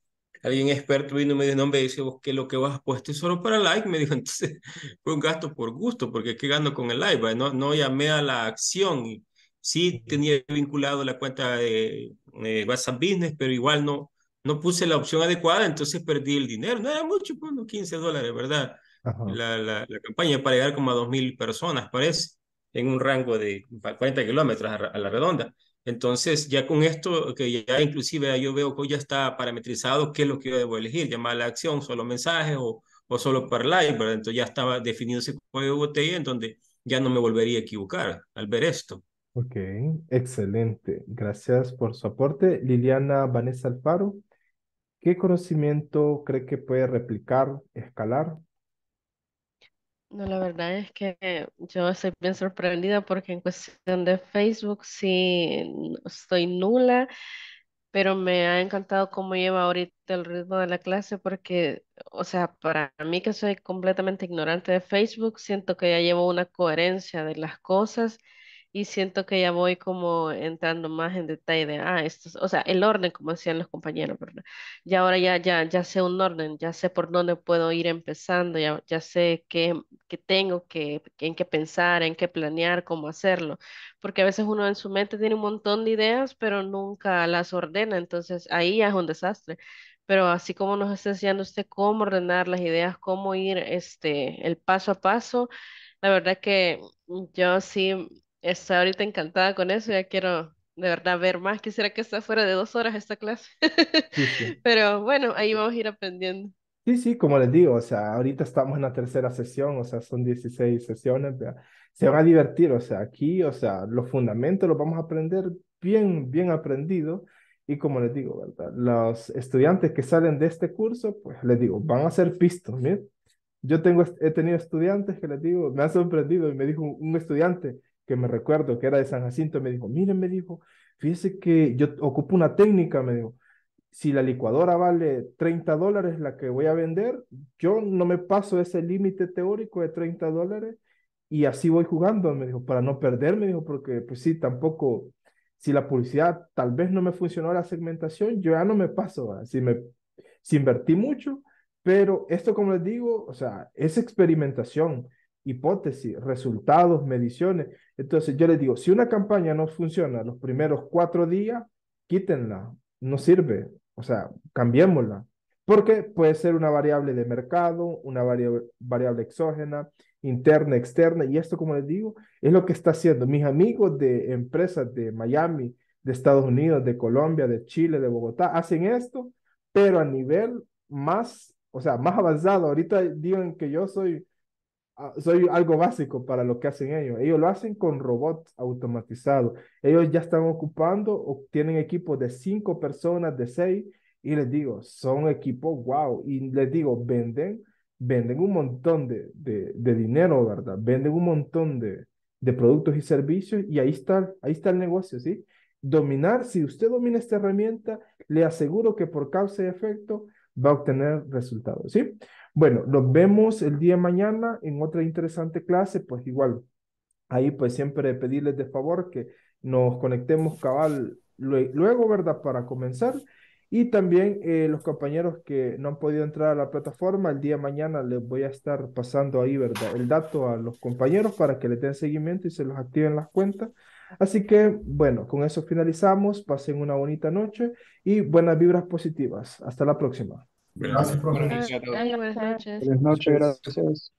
alguien experto vino y me dijo, no, hombre, dice vos que lo que vos has puesto es solo para like, me dijo, entonces fue un gasto por gusto, porque ¿qué gano con el like? No, no llamé a la acción sí tenía vinculado la cuenta de eh, WhatsApp Business, pero igual no, no puse la opción adecuada, entonces perdí el dinero, no era mucho, pues, unos 15 dólares, ¿verdad? La, la, la campaña para llegar como a 2.000 personas, parece, en un rango de 40 kilómetros a, a la redonda. Entonces, ya con esto, que ya inclusive yo veo que ya está parametrizado qué es lo que yo debo elegir, llamar a la acción, solo mensajes o, o solo para live, ¿verdad? Entonces ya estaba definido ese código botella en donde ya no me volvería a equivocar al ver esto. ok, excelente. Gracias por su aporte. Liliana Vanessa Alfaro, ¿qué conocimiento cree que puede replicar, escalar? No, la verdad es que yo estoy bien sorprendida porque en cuestión de Facebook sí estoy nula, pero me ha encantado cómo lleva ahorita el ritmo de la clase porque, o sea, para mí que soy completamente ignorante de Facebook, siento que ya llevo una coherencia de las cosas y siento que ya voy como entrando más en detalle de, ah, esto, es- o sea, el orden, como decían los compañeros, ¿verdad? Y ahora ya, ya, ya sé un orden, ya sé por dónde puedo ir empezando, ya, ya sé qué, qué tengo que, en qué pensar, en qué planear, cómo hacerlo, porque a veces uno en su mente tiene un montón de ideas, pero nunca las ordena, entonces ahí ya es un desastre. Pero así como nos está enseñando usted cómo ordenar las ideas, cómo ir este, el paso a paso, la verdad que yo sí estoy ahorita encantada con eso, ya quiero de verdad ver más. Quisiera que esté fuera de dos horas esta clase. Sí, sí. Pero bueno, ahí vamos a ir aprendiendo. Sí, sí, como les digo, o sea, ahorita estamos en la tercera sesión, o sea, son 16 sesiones, ¿verdad? Se van a divertir, o sea, aquí, o sea, los fundamentos los vamos a aprender bien, bien aprendido. Y como les digo, ¿verdad? Los estudiantes que salen de este curso, pues les digo, van a ser pistos, miren. Yo tengo, he tenido estudiantes que les digo, me han sorprendido y me dijo un, un estudiante que me recuerdo que era de San Jacinto, me dijo, miren, me dijo, fíjese que yo ocupo una técnica, me dijo, si la licuadora vale 30 dólares la que voy a vender, yo no me paso ese límite teórico de 30 dólares y así voy jugando, me dijo, para no perder, me dijo, porque pues sí, tampoco, si la publicidad tal vez no me funcionó la segmentación, yo ya no me paso, si me, si invertí mucho, pero esto como les digo, o sea, es experimentación, hipótesis, resultados, mediciones. Entonces yo les digo, si una campaña no funciona los primeros cuatro días, quítenla, no sirve. O sea, cambiémosla. Porque puede ser una variable de mercado, una variable, variable exógena, interna, externa. Y esto, como les digo, es lo que está haciendo mis amigos de empresas de Miami, de Estados Unidos, de Colombia, de Chile, de Bogotá, hacen esto, pero a nivel más, o sea, más avanzado. Ahorita digan que yo soy soy algo básico para lo que hacen ellos. Ellos lo hacen con robots automatizados. Ellos ya están ocupando o tienen equipos de cinco personas, de seis, y les digo, son equipos wow. Y les digo, venden, venden un montón de, de, de dinero, ¿verdad? Venden un montón de, de productos y servicios y ahí está, ahí está el negocio, ¿sí? Dominar, si usted domina esta herramienta, le aseguro que por causa y efecto va a obtener resultados, ¿sí? Bueno, nos vemos el día mañana en otra interesante clase, pues igual, ahí pues siempre pedirles de favor que nos conectemos cabal luego, ¿verdad? Para comenzar. Y también eh, los compañeros que no han podido entrar a la plataforma, el día mañana les voy a estar pasando ahí, ¿verdad? El dato a los compañeros para que le den seguimiento y se los activen las cuentas. Así que, bueno, con eso finalizamos. Pasen una bonita noche y buenas vibras positivas. Hasta la próxima. Gracias, profe. Buenas noches. Buenas noches, gracias.